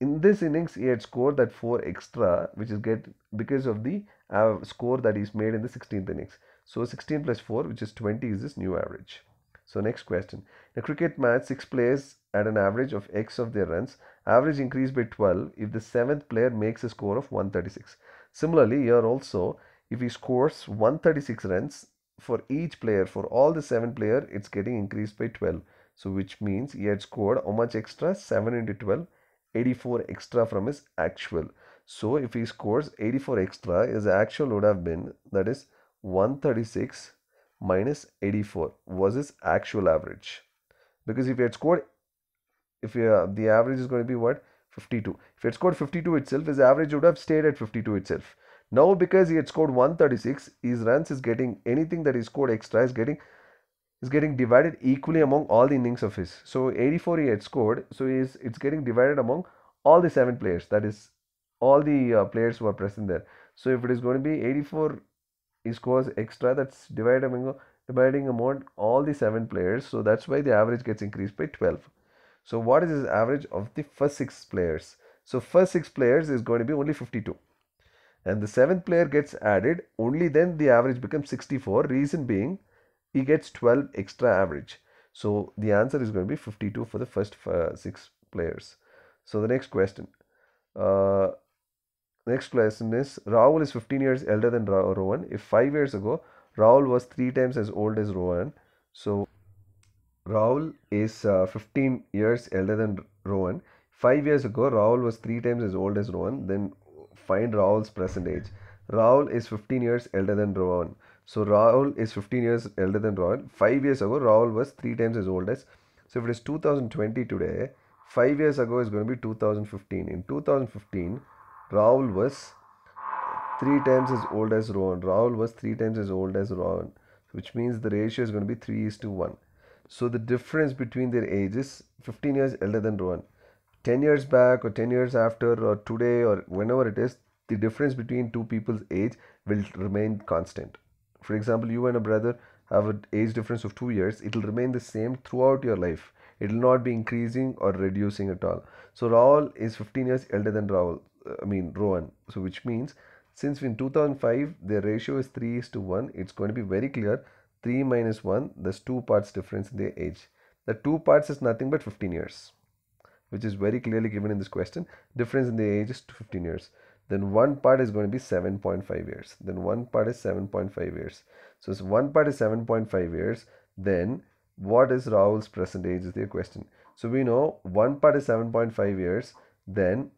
In this innings he had scored that 4 extra which is get because of the uh, score that he's made in the 16th innings. So 16 plus 4 which is 20 is his new average. So next question. In a cricket match, six players at an average of x of their runs. Average increased by 12 if the seventh player makes a score of 136. Similarly, here also, if he scores 136 runs for each player, for all the seven player, it's getting increased by 12. So which means he had scored how much extra? 7 into 12, 84 extra from his actual. So if he scores 84 extra, his actual would have been, that is 136 minus 84 was his actual average. Because if he had scored, if he, uh, the average is going to be what? 52. If he had scored 52 itself, his average would have stayed at 52 itself. Now because he had scored 136, his runs is getting, anything that he scored extra is getting is getting divided equally among all the innings of his. So 84 he had scored, so is it's getting divided among all the seven players. That is all the uh, players who are present there. So if it is going to be 84 he scores extra that's divided among dividing among all the seven players so that's why the average gets increased by 12 so what is his average of the first six players so first six players is going to be only 52 and the seventh player gets added only then the average becomes 64 reason being he gets 12 extra average. So the answer is going to be 52 for the first uh, six players. So the next question uh, Next question is Rahul is 15 years elder than Rohan. If 5 years ago Rahul was 3 times as old as Rohan so Rahul is uh, 15 years elder than Rohan. 5 years ago Rahul was 3 times as old as Rohan then find Rahul's present age. Rahul is 15 years elder than Rohan. So Rahul is 15 years elder than Rohan. 5 years ago Rahul was 3 times as old as. So if it is 2020 today, 5 years ago is going to be 2015. In 2015, Rahul was three times as old as Rohan. Rahul was three times as old as Rohan, which means the ratio is going to be 3 is to 1. So the difference between their ages, 15 years elder than Rohan. 10 years back or 10 years after or today or whenever it is, the difference between two people's age will remain constant. For example, you and a brother have an age difference of 2 years, it will remain the same throughout your life. It will not be increasing or reducing at all. So Rahul is 15 years elder than Rahul. Uh, I mean Rohan. So which means since in 2005 the ratio is 3 is to 1, it's going to be very clear 3 minus 1, there's 2 parts difference in their age. The 2 parts is nothing but 15 years, which is very clearly given in this question. Difference in the age is 15 years. then one part is going to be 7.5 years. Then one part is 7.5 years. So if one part is 7.5 years, then what is Rahul's present age is the question. So we know one part is 7.5 years, then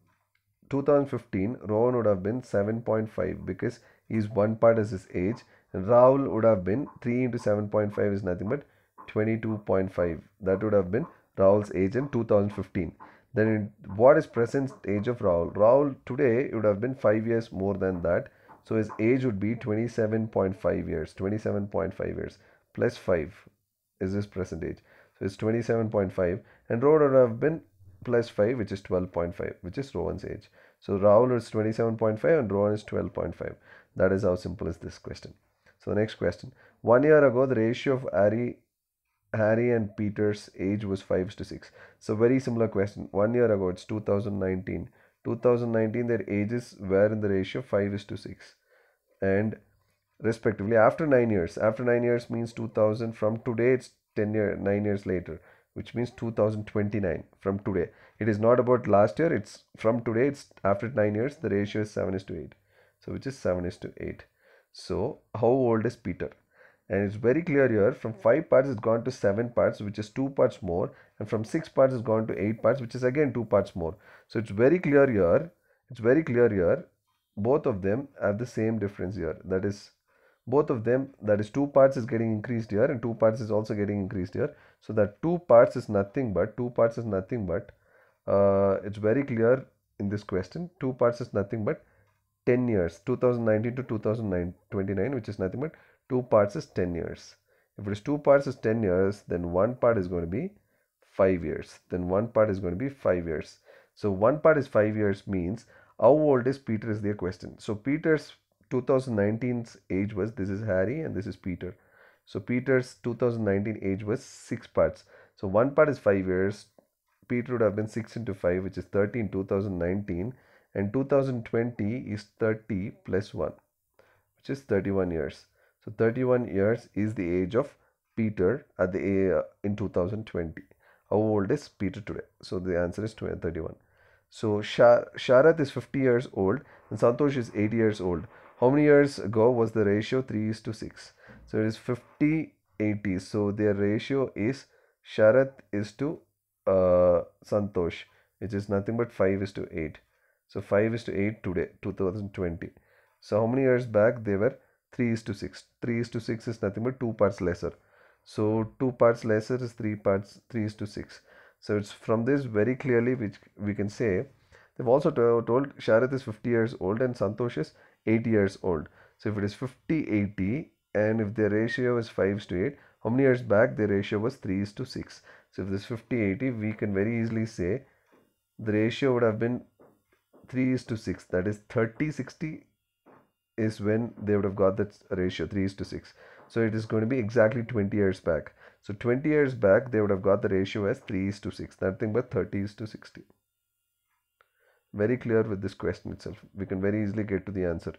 2015 Rohan would have been 7.5 because his one part is his age and Rahul would have been 3 into 7.5 is nothing but 22.5 that would have been Rahul's age in 2015 then what is present age of Rahul Rahul today would have been 5 years more than that so his age would be 27.5 years 27.5 years plus 5 is his present age so it's 27.5 and Rohan would have been plus 5 which is 12.5 which is Rohan's age. So Rahul is 27.5 and Rohan is 12.5. That is how simple is this question. So the next question. One year ago the ratio of Harry, Harry and Peter's age was 5 to 6. So very similar question. One year ago it's 2019. 2019 their ages were in the ratio 5 is to 6 and respectively after 9 years after 9 years means 2000 from today it's 10 year 9 years later which means 2029 from today. It is not about last year, it's from today, it's after 9 years, the ratio is 7 is to 8. So, which is 7 is to 8. So, how old is Peter? And it's very clear here from 5 parts it's gone to 7 parts, which is 2 parts more, and from 6 parts it's gone to 8 parts, which is again 2 parts more. So, it's very clear here, it's very clear here, both of them have the same difference here, that is both of them that is two parts is getting increased here and two parts is also getting increased here. So that two parts is nothing but two parts is nothing but uh, it's very clear in this question. Two parts is nothing but 10 years 2019 to 2029 which is nothing but two parts is 10 years if it is two parts is 10 years then one part is going to be 5 years then one part is going to be 5 years so one part is 5 years means how old is Peter is their question so Peter's 2019's age was this is Harry and this is Peter. So Peter's 2019 age was 6 parts. So one part is 5 years. Peter would have been 6 into 5 which is 30 in 2019 and 2020 is 30 plus 1 which is 31 years. So 31 years is the age of Peter at the uh, in 2020. How old is Peter today? So the answer is 31. So Shar Sharath is 50 years old and Santosh is 80 years old. How many years ago was the ratio 3 is to 6? So it is 50 80. So their ratio is Sharath is to uh, Santosh, which is nothing but 5 is to 8. So 5 is to 8 today, 2020. So how many years back they were 3 is to 6. 3 is to 6 is nothing but 2 parts lesser. So 2 parts lesser is 3 parts 3 is to 6. So it's from this very clearly which we can say they've also told Sharath is 50 years old and Santosh is 80 years old. So if it is 50 80 and if the ratio is 5 to 8, how many years back the ratio was 3 is to 6. So if this 50 80, we can very easily say the ratio would have been 3 is to 6. That is 30 60 is when they would have got that ratio 3 is to 6. So it is going to be exactly 20 years back. So 20 years back they would have got the ratio as 3 is to 6. Nothing but 30 is to 60 very clear with this question itself. We can very easily get to the answer.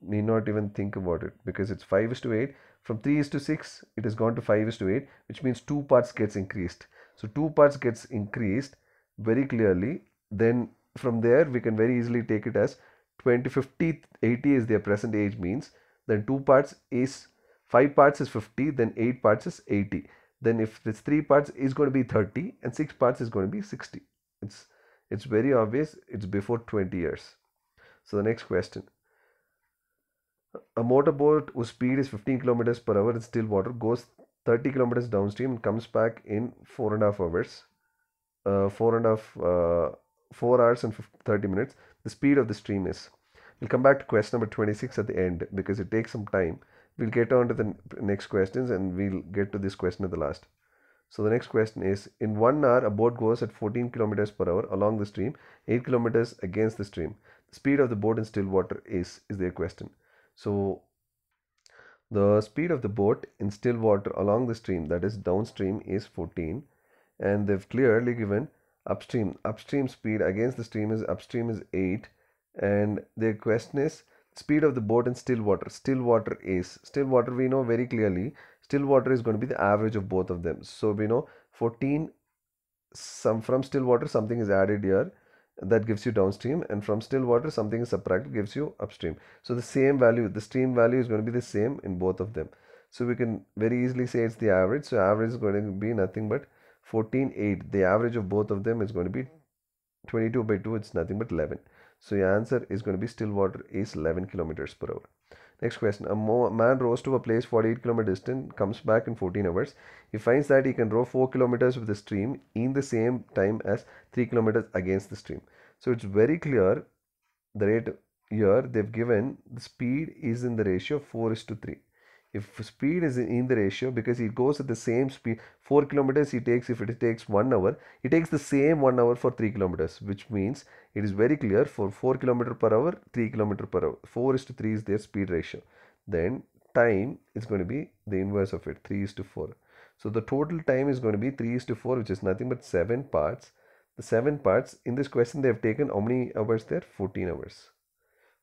Need not even think about it because it's 5 is to 8. From 3 is to 6, it has gone to 5 is to 8, which means 2 parts gets increased. So 2 parts gets increased very clearly. Then from there, we can very easily take it as 20, 50, 80 is their present age means. Then 2 parts is, 5 parts is 50, then 8 parts is 80. Then if it's 3 parts is going to be 30 and 6 parts is going to be 60. It's it's very obvious it's before 20 years. So the next question. A motorboat whose speed is 15 kilometers per hour in still water goes 30 kilometers downstream and comes back in four and a half hours. Uh, four and a half, uh, four hours and 30 minutes. The speed of the stream is. We'll come back to question number 26 at the end because it takes some time. We'll get on to the next questions and we'll get to this question at the last. So the next question is in one hour a boat goes at 14 kilometers per hour along the stream 8 kilometers against the stream. The speed of the boat in still water is is their question. So the speed of the boat in still water along the stream that is downstream is 14 and they've clearly given upstream upstream speed against the stream is upstream is 8 and their question is speed of the boat in still water. Still water is still water we know very clearly. Still water is going to be the average of both of them. So we know 14 some from still water something is added here that gives you downstream. And from still water something is subtracted gives you upstream. So the same value the stream value is going to be the same in both of them. So we can very easily say it's the average. So average is going to be nothing but 14 8 the average of both of them is going to be 22 by 2 it's nothing but 11 so your answer is going to be still water is 11 kilometers per hour Next question. A man rows to a place 48 km distant, comes back in 14 hours. He finds that he can row 4 kilometers with the stream in the same time as 3 kilometers against the stream. So it's very clear the rate here they've given the speed is in the ratio 4 is to 3 if speed is in the ratio because it goes at the same speed 4 kilometers he takes if it takes 1 hour he takes the same 1 hour for 3 kilometers which means it is very clear for 4 kilometer per hour 3 kilometer per hour. 4 is to 3 is their speed ratio. Then time is going to be the inverse of it 3 is to 4 so the total time is going to be 3 is to 4 which is nothing but 7 parts. The 7 parts in this question they have taken how many hours there? 14 hours.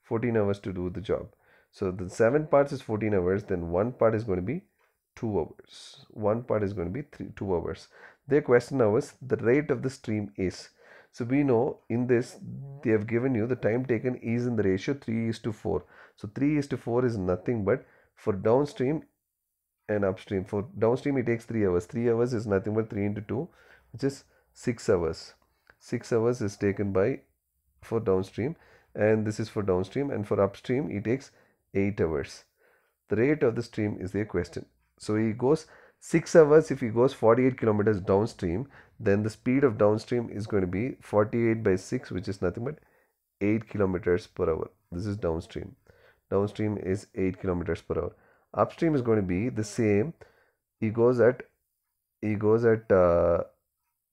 14 hours to do the job so the 7 parts is 14 hours, then one part is going to be 2 hours. One part is going to be three, 2 hours. Their question now is the rate of the stream is. So we know in this they have given you the time taken is in the ratio 3 is to 4. So 3 is to 4 is nothing but for downstream and upstream. For downstream it takes 3 hours. 3 hours is nothing but 3 into 2 which is 6 hours. 6 hours is taken by for downstream and this is for downstream and for upstream it takes 8 hours. The rate of the stream is the question. So he goes 6 hours if he goes 48 kilometers downstream then the speed of downstream is going to be 48 by 6 which is nothing but 8 kilometers per hour. This is downstream. Downstream is 8 kilometers per hour. Upstream is going to be the same. He goes at he goes at uh,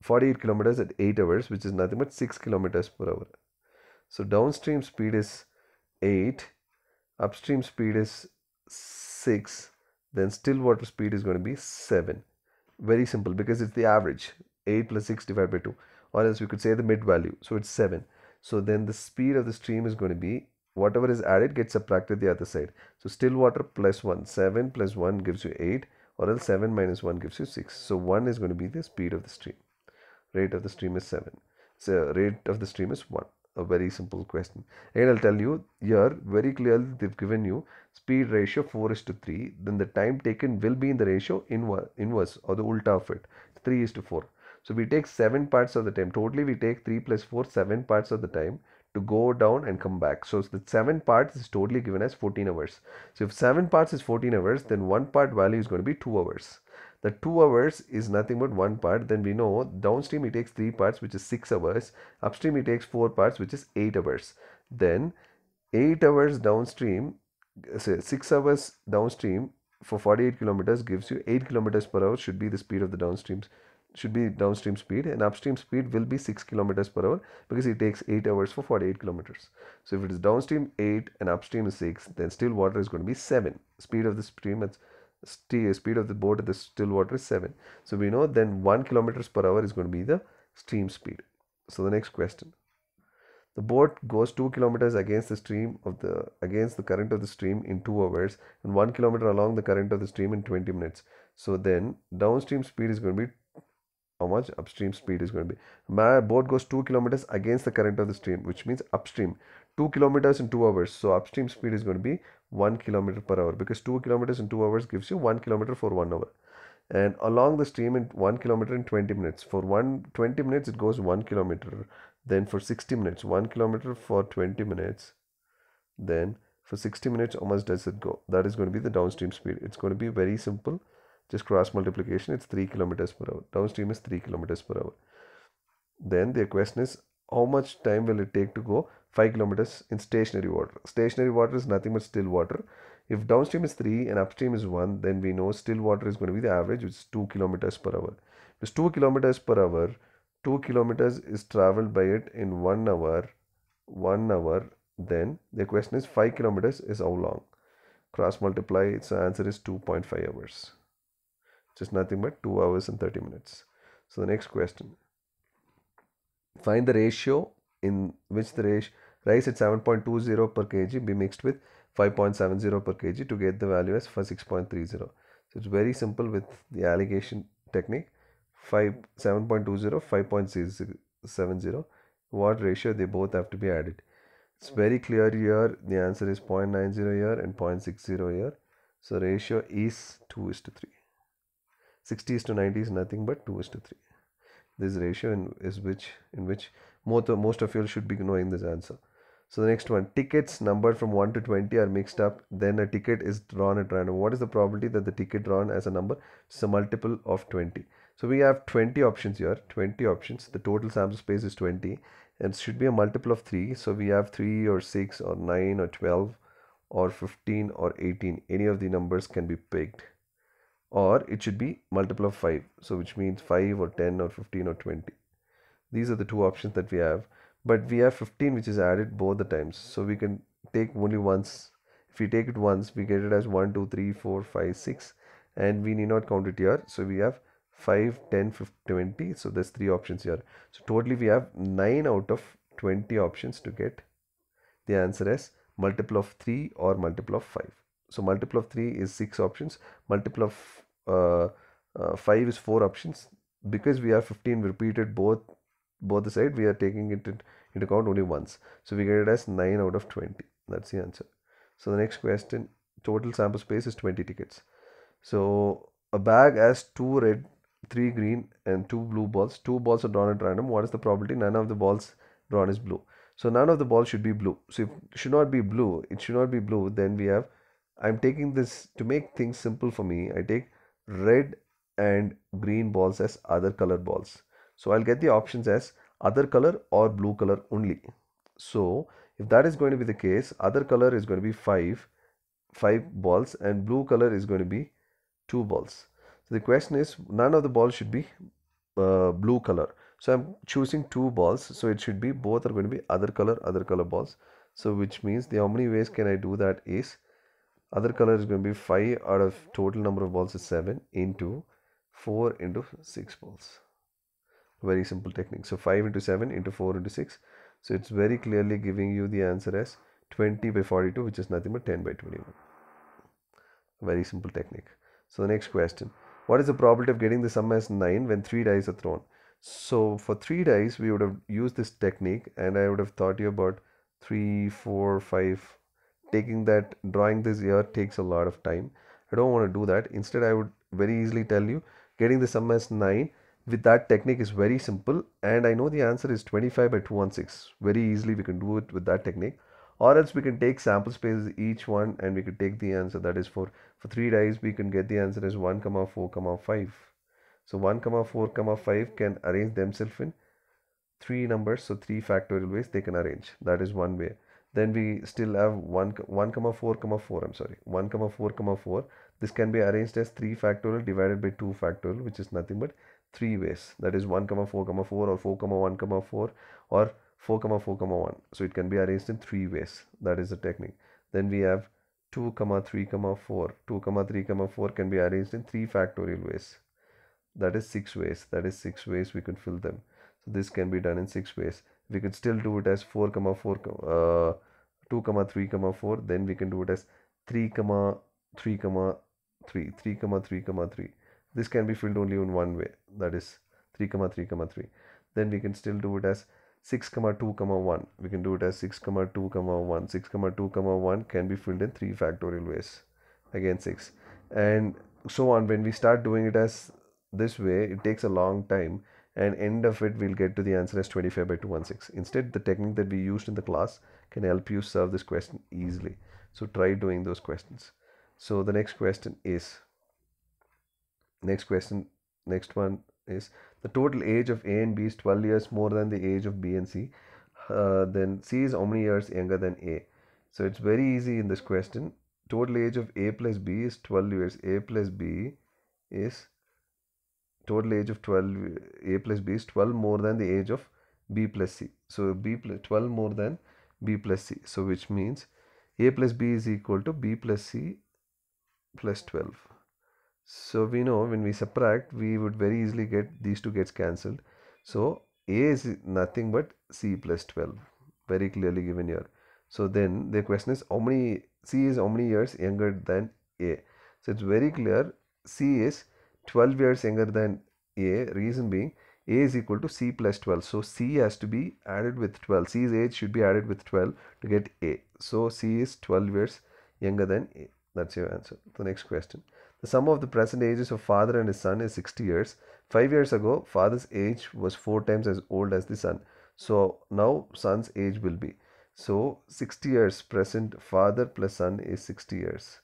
48 kilometers at 8 hours which is nothing but 6 kilometers per hour. So downstream speed is 8 upstream speed is 6 then still water speed is going to be 7 very simple because it's the average. 8 plus 6 divided by 2 or else we could say the mid value so it's 7 so then the speed of the stream is going to be whatever is added gets subtracted the other side. So still water plus 1 7 plus 1 gives you 8 or else 7 minus 1 gives you 6 so 1 is going to be the speed of the stream. Rate of the stream is 7 so rate of the stream is 1 a very simple question. And I'll tell you here very clearly they've given you speed ratio 4 is to 3. Then the time taken will be in the ratio inverse or the ulta of it 3 is to 4. So we take 7 parts of the time. Totally we take 3 plus 4 7 parts of the time to go down and come back. So the 7 parts is totally given as 14 hours. So if 7 parts is 14 hours then 1 part value is going to be 2 hours the 2 hours is nothing but one part. Then we know downstream it takes 3 parts which is 6 hours. Upstream it takes 4 parts which is 8 hours. Then 8 hours downstream say 6 hours downstream for 48 kilometers gives you 8 kilometers per hour should be the speed of the downstream should be downstream speed. And upstream speed will be 6 kilometers per hour because it takes 8 hours for 48 kilometers. So if it is downstream 8 and upstream is 6 then still water is going to be 7 speed of the stream it's speed of the boat at the still water is 7 so we know then 1 kilometers per hour is going to be the stream speed. So the next question. The boat goes 2 kilometers against the stream of the against the current of the stream in 2 hours and 1 kilometer along the current of the stream in 20 minutes. So then downstream speed is going to be how much? Upstream speed is going to be. My boat goes 2 kilometers against the current of the stream which means upstream 2 kilometers in 2 hours. So upstream speed is going to be 1 kilometer per hour because 2 kilometers in 2 hours gives you 1 kilometer for 1 hour. And along the stream in 1 kilometer in 20 minutes. For 1 20 minutes it goes 1 kilometer. Then for 60 minutes 1 kilometer for 20 minutes. Then for 60 minutes how much does it go. That is going to be the downstream speed. It's going to be very simple. Just cross multiplication. It's 3 kilometers per hour. Downstream is 3 kilometers per hour. Then the question is how much time will it take to go 5 kilometers in stationary water. Stationary water is nothing but still water. If downstream is 3 and upstream is 1, then we know still water is going to be the average, which is 2 kilometers per hour. It's 2 kilometers per hour, 2 kilometers is traveled by it in 1 hour, 1 hour, then the question is 5 kilometers is how long? Cross multiply, its answer is 2.5 hours. Just nothing but 2 hours and 30 minutes. So the next question. Find the ratio in which the rice at 7.20 per kg be mixed with 5.70 per kg to get the value as for 6.30. So it's very simple with the alligation technique. 5 7.20 5.70 what ratio they both have to be added. It's very clear here. The answer is 0.90 here and 0.60 here. So ratio is 2 is to 3. 60 is to 90 is nothing but 2 is to 3. This ratio in, is which in which most of, most of you should be knowing this answer. So the next one, tickets numbered from 1 to 20 are mixed up. Then a ticket is drawn at random. What is the probability that the ticket drawn as a number is a multiple of 20? So we have 20 options here, 20 options. The total sample space is 20 and should be a multiple of 3. So we have 3 or 6 or 9 or 12 or 15 or 18. Any of the numbers can be picked. Or it should be multiple of 5. So which means 5 or 10 or 15 or 20. These are the two options that we have. But we have 15 which is added both the times. So we can take only once. If we take it once we get it as 1 2 3 4 5 6 and we need not count it here. So we have 5 10 15, 20 so there's three options here. So totally we have 9 out of 20 options to get. The answer as multiple of 3 or multiple of 5 so multiple of 3 is 6 options. Multiple of uh, uh, 5 is 4 options. Because we have 15 repeated both both the side we are taking it into account only once. So we get it as 9 out of 20 that's the answer. So the next question total sample space is 20 tickets. So a bag has two red three green and two blue balls. Two balls are drawn at random. What is the probability? None of the balls drawn is blue. So none of the balls should be blue. So if it should not be blue it should not be blue then we have i'm taking this to make things simple for me. I take red and green balls as other color balls so I'll get the options as other color or blue color only. So if that is going to be the case, other color is going to be 5, 5 balls and blue color is going to be 2 balls. So the question is none of the balls should be uh, blue color. So I'm choosing 2 balls. So it should be both are going to be other color, other color balls. So which means the how many ways can I do that is other color is going to be 5 out of total number of balls is 7 into 4 into 6 balls very simple technique. So 5 into 7 into 4 into 6 so it's very clearly giving you the answer as 20 by 42 which is nothing but 10 by 21 very simple technique. So the next question. What is the probability of getting the sum as 9 when 3 dice are thrown? So for 3 dice we would have used this technique and I would have taught you about 3 4 5 taking that drawing this here takes a lot of time. I don't want to do that. Instead I would very easily tell you getting the sum as 9 with that technique is very simple and I know the answer is 25 by 216 very easily we can do it with that technique. Or else we can take sample spaces each one and we can take the answer that is for for three dice we can get the answer as 1 comma 4 comma 5 so 1 comma 4 comma 5 can arrange themselves in three numbers so three factorial ways they can arrange. That is one way. Then we still have 1 1 comma 4 comma 4 i'm sorry 1 comma 4 comma 4 this can be arranged as 3 factorial divided by 2 factorial which is nothing but three ways. That is 1 comma 4 comma 4 or 4 comma 1 comma 4 or 4 comma 4 comma 1 so it can be arranged in three ways. That is the technique. Then we have 2 comma 3 comma 4 2 comma 3 comma 4 can be arranged in three factorial ways. That is six ways. That is six ways we can fill them. So this can be done in six ways. We could still do it as 4 comma 4 uh, 2 comma 3 comma 4 then we can do it as 3 comma 3 comma 3 3 comma 3 comma 3 this can be filled only in one way that is 3 comma 3 comma 3 then we can still do it as 6 comma 2 comma 1 we can do it as 6 comma 2 comma 1 6 comma 2 comma 1 can be filled in three factorial ways. Again 6 and so on. When we start doing it as this way it takes a long time and end of it we'll get to the answer as 25 by 216 instead the technique that we used in the class can help you solve this question easily. So try doing those questions. So the next question is next question next one is the total age of a and b is 12 years more than the age of b and c. Uh, then c is how many years younger than a? So it's very easy in this question. Total age of a plus b is 12 years. A plus b is total age of 12 a plus b is 12 more than the age of b plus c. So b plus 12 more than b plus c. So which means a plus b is equal to b plus c plus 12 so we know when we subtract, we would very easily get these two gets cancelled. So A is nothing but C plus 12, very clearly given here. So then the question is how many, C is how many years younger than A. So it's very clear C is 12 years younger than A, reason being a is equal to c plus 12 so c has to be added with 12 c's age should be added with 12 to get a. So c is 12 years younger than a. That's your answer. The next question the sum of the present ages of father and his son is 60 years. 5 years ago father's age was 4 times as old as the son. So now son's age will be. So 60 years present father plus son is 60 years.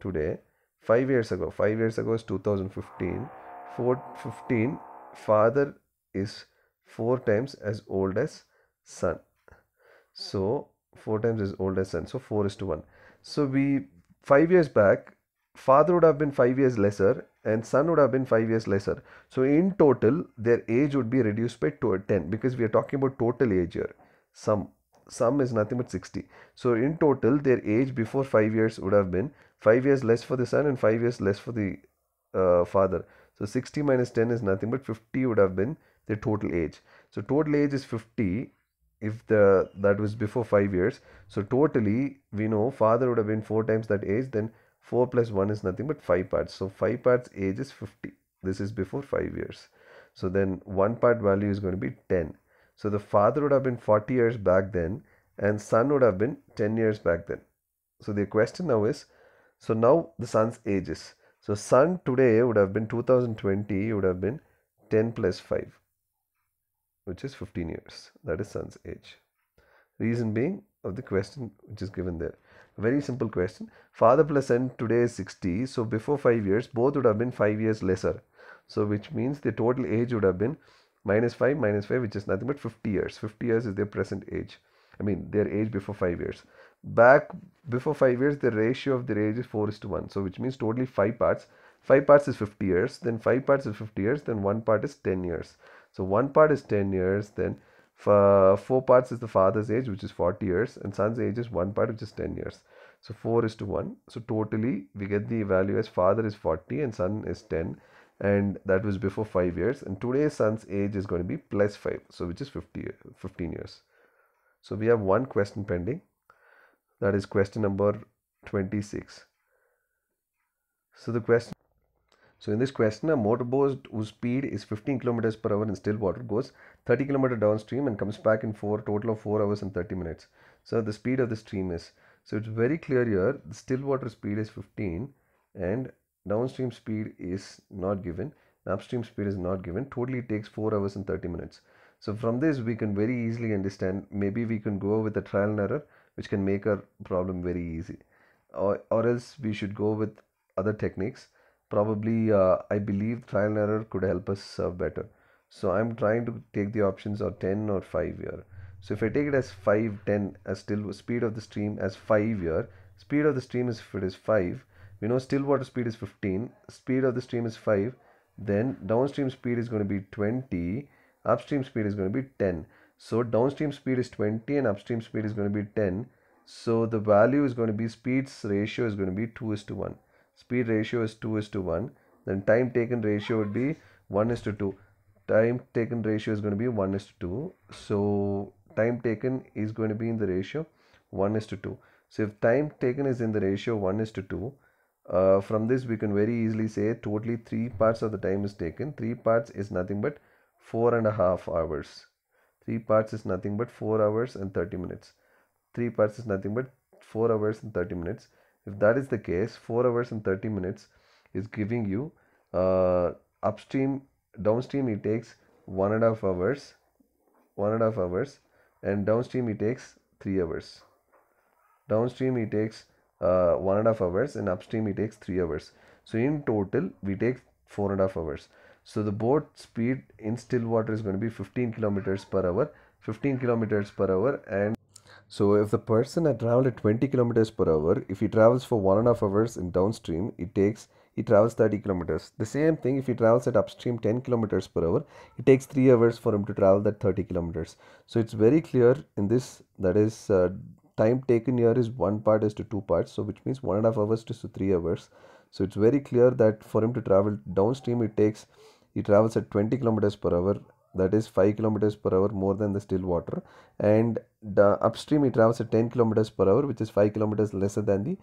Today 5 years ago 5 years ago is 2015 4 15 father is 4 times as old as son. So 4 times as old as son. So 4 is to 1 so we 5 years back father would have been 5 years lesser and son would have been 5 years lesser so in total their age would be reduced by 10 because we are talking about total age here sum sum is nothing but 60 so in total their age before 5 years would have been 5 years less for the son and 5 years less for the uh, father so 60 minus 10 is nothing but 50 would have been their total age. So total age is 50 if the that was before 5 years. So totally we know father would have been 4 times that age then 4 plus 1 is nothing but 5 parts. So 5 parts age is 50. This is before 5 years. So then 1 part value is going to be 10. So the father would have been 40 years back then and son would have been 10 years back then. So the question now is, so now the son's age is. So son today would have been 2020 would have been 10 plus 5 which is 15 years. That is son's age. Reason being of the question which is given there. Very simple question. Father plus son today is 60. So before 5 years both would have been 5 years lesser. So which means the total age would have been minus 5 minus 5 which is nothing but 50 years. 50 years is their present age. I mean their age before 5 years back before 5 years the ratio of their age is 4 is to 1 so which means totally 5 parts 5 parts is 50 years then 5 parts is 50 years then 1 part is 10 years so 1 part is 10 years then 4 parts is the father's age which is 40 years and son's age is 1 part which is 10 years. So 4 is to 1 so totally we get the value as father is 40 and son is 10 and that was before 5 years. And today's son's age is going to be plus 5 so which is 50 15 years. So we have one question pending. That is question number 26 so the question so in this question a motorboat whose speed is 15 kilometers per hour in still water goes 30 kilometer downstream and comes back in four total of 4 hours and 30 minutes. So the speed of the stream is so it's very clear here the still water speed is 15 and downstream speed is not given upstream speed is not given. Totally takes 4 hours and 30 minutes. So from this we can very easily understand maybe we can go with a trial and error which can make our problem very easy. Or, or else we should go with other techniques probably uh, I believe trial and error could help us serve better so I'm trying to take the options or 10 or 5 year. so if I take it as 5 10 as still speed of the stream as 5 year, speed of the stream is if it is 5 we know still water speed is 15 speed of the stream is 5 then downstream speed is going to be 20 upstream speed is going to be 10 so downstream speed is 20 and upstream speed is going to be 10. So the value is going to be speeds ratio is going to be 2 is to 1. Speed ratio is 2 is to 1. Then time taken ratio would be 1 is to 2. Time taken ratio is going to be 1 is to 2. So time taken is going to be in the ratio 1 is to 2. So if time taken is in the ratio 1 is to 2, uh, from this we can very easily say totally 3 parts of the time is taken. 3 parts is nothing but 4 and a half hours. 3 parts is nothing but 4 hours and 30 minutes 3 parts is nothing but 4 hours and 30 minutes if that is the case 4 hours and 30 minutes is giving you uh, upstream downstream it takes one and a half hours one and a half hours and downstream it takes three hours downstream it takes uh, one and a half hours and upstream it takes three hours so in total we take four and a half hours so the boat speed in still water is going to be 15 kilometers per hour, 15 kilometers per hour. And so if the person had traveled at 20 kilometers per hour, if he travels for one and a half hours in downstream, it takes he travels 30 kilometers. The same thing if he travels at upstream 10 kilometers per hour, it takes 3 hours for him to travel that 30 kilometers. So it's very clear in this that is uh, time taken here is one part is to two parts. So which means one and a half hours to 3 hours. So it's very clear that for him to travel downstream it takes he travels at 20 kilometers per hour that is 5 kilometers per hour more than the still water and the upstream he travels at 10 kilometers per hour which is 5 kilometers lesser than the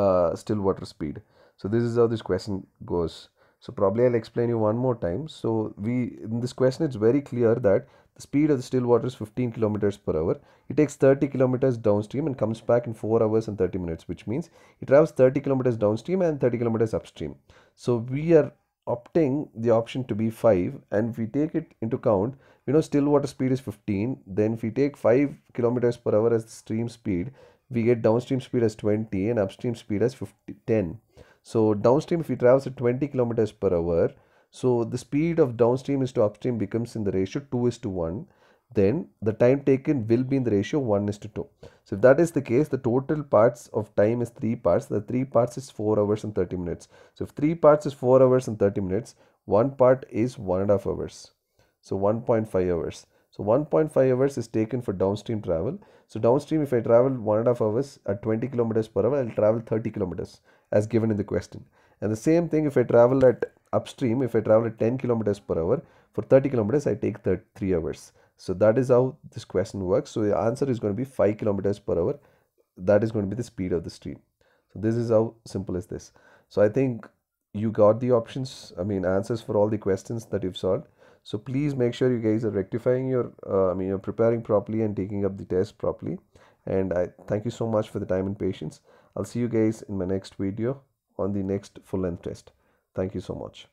uh, still water speed so this is how this question goes So probably I'll explain you one more time. So we in this question it's very clear that the speed of the still water is 15 kilometers per hour. It takes 30 kilometers downstream and comes back in 4 hours and 30 minutes, which means it travels 30 kilometers downstream and 30 kilometers upstream. So we are opting the option to be 5 and if we take it into count, you know still water speed is 15. Then if we take 5 kilometers per hour as the stream speed, we get downstream speed as 20 and upstream speed as 50, 10. So downstream if we travel at 20 kilometers per hour, so the speed of downstream is to upstream becomes in the ratio 2 is to 1. Then the time taken will be in the ratio 1 is to 2. So if that is the case, the total parts of time is 3 parts. The 3 parts is 4 hours and 30 minutes. So if 3 parts is 4 hours and 30 minutes, 1 part is 1.5 hours. So 1.5 hours. So 1.5 hours is taken for downstream travel. So downstream, if I travel 1.5 hours at 20 kilometers per hour, I'll travel 30 kilometers as given in the question. And the same thing if I travel at upstream, if I travel at 10 kilometers per hour, for 30 kilometers, I take 3 hours. So that is how this question works. So the answer is going to be 5 kilometers per hour. That is going to be the speed of the stream. So this is how simple is this. So I think you got the options, I mean answers for all the questions that you've solved. So please make sure you guys are rectifying your, uh, I mean you're preparing properly and taking up the test properly. And I thank you so much for the time and patience. I'll see you guys in my next video on the next full length test. Thank you so much.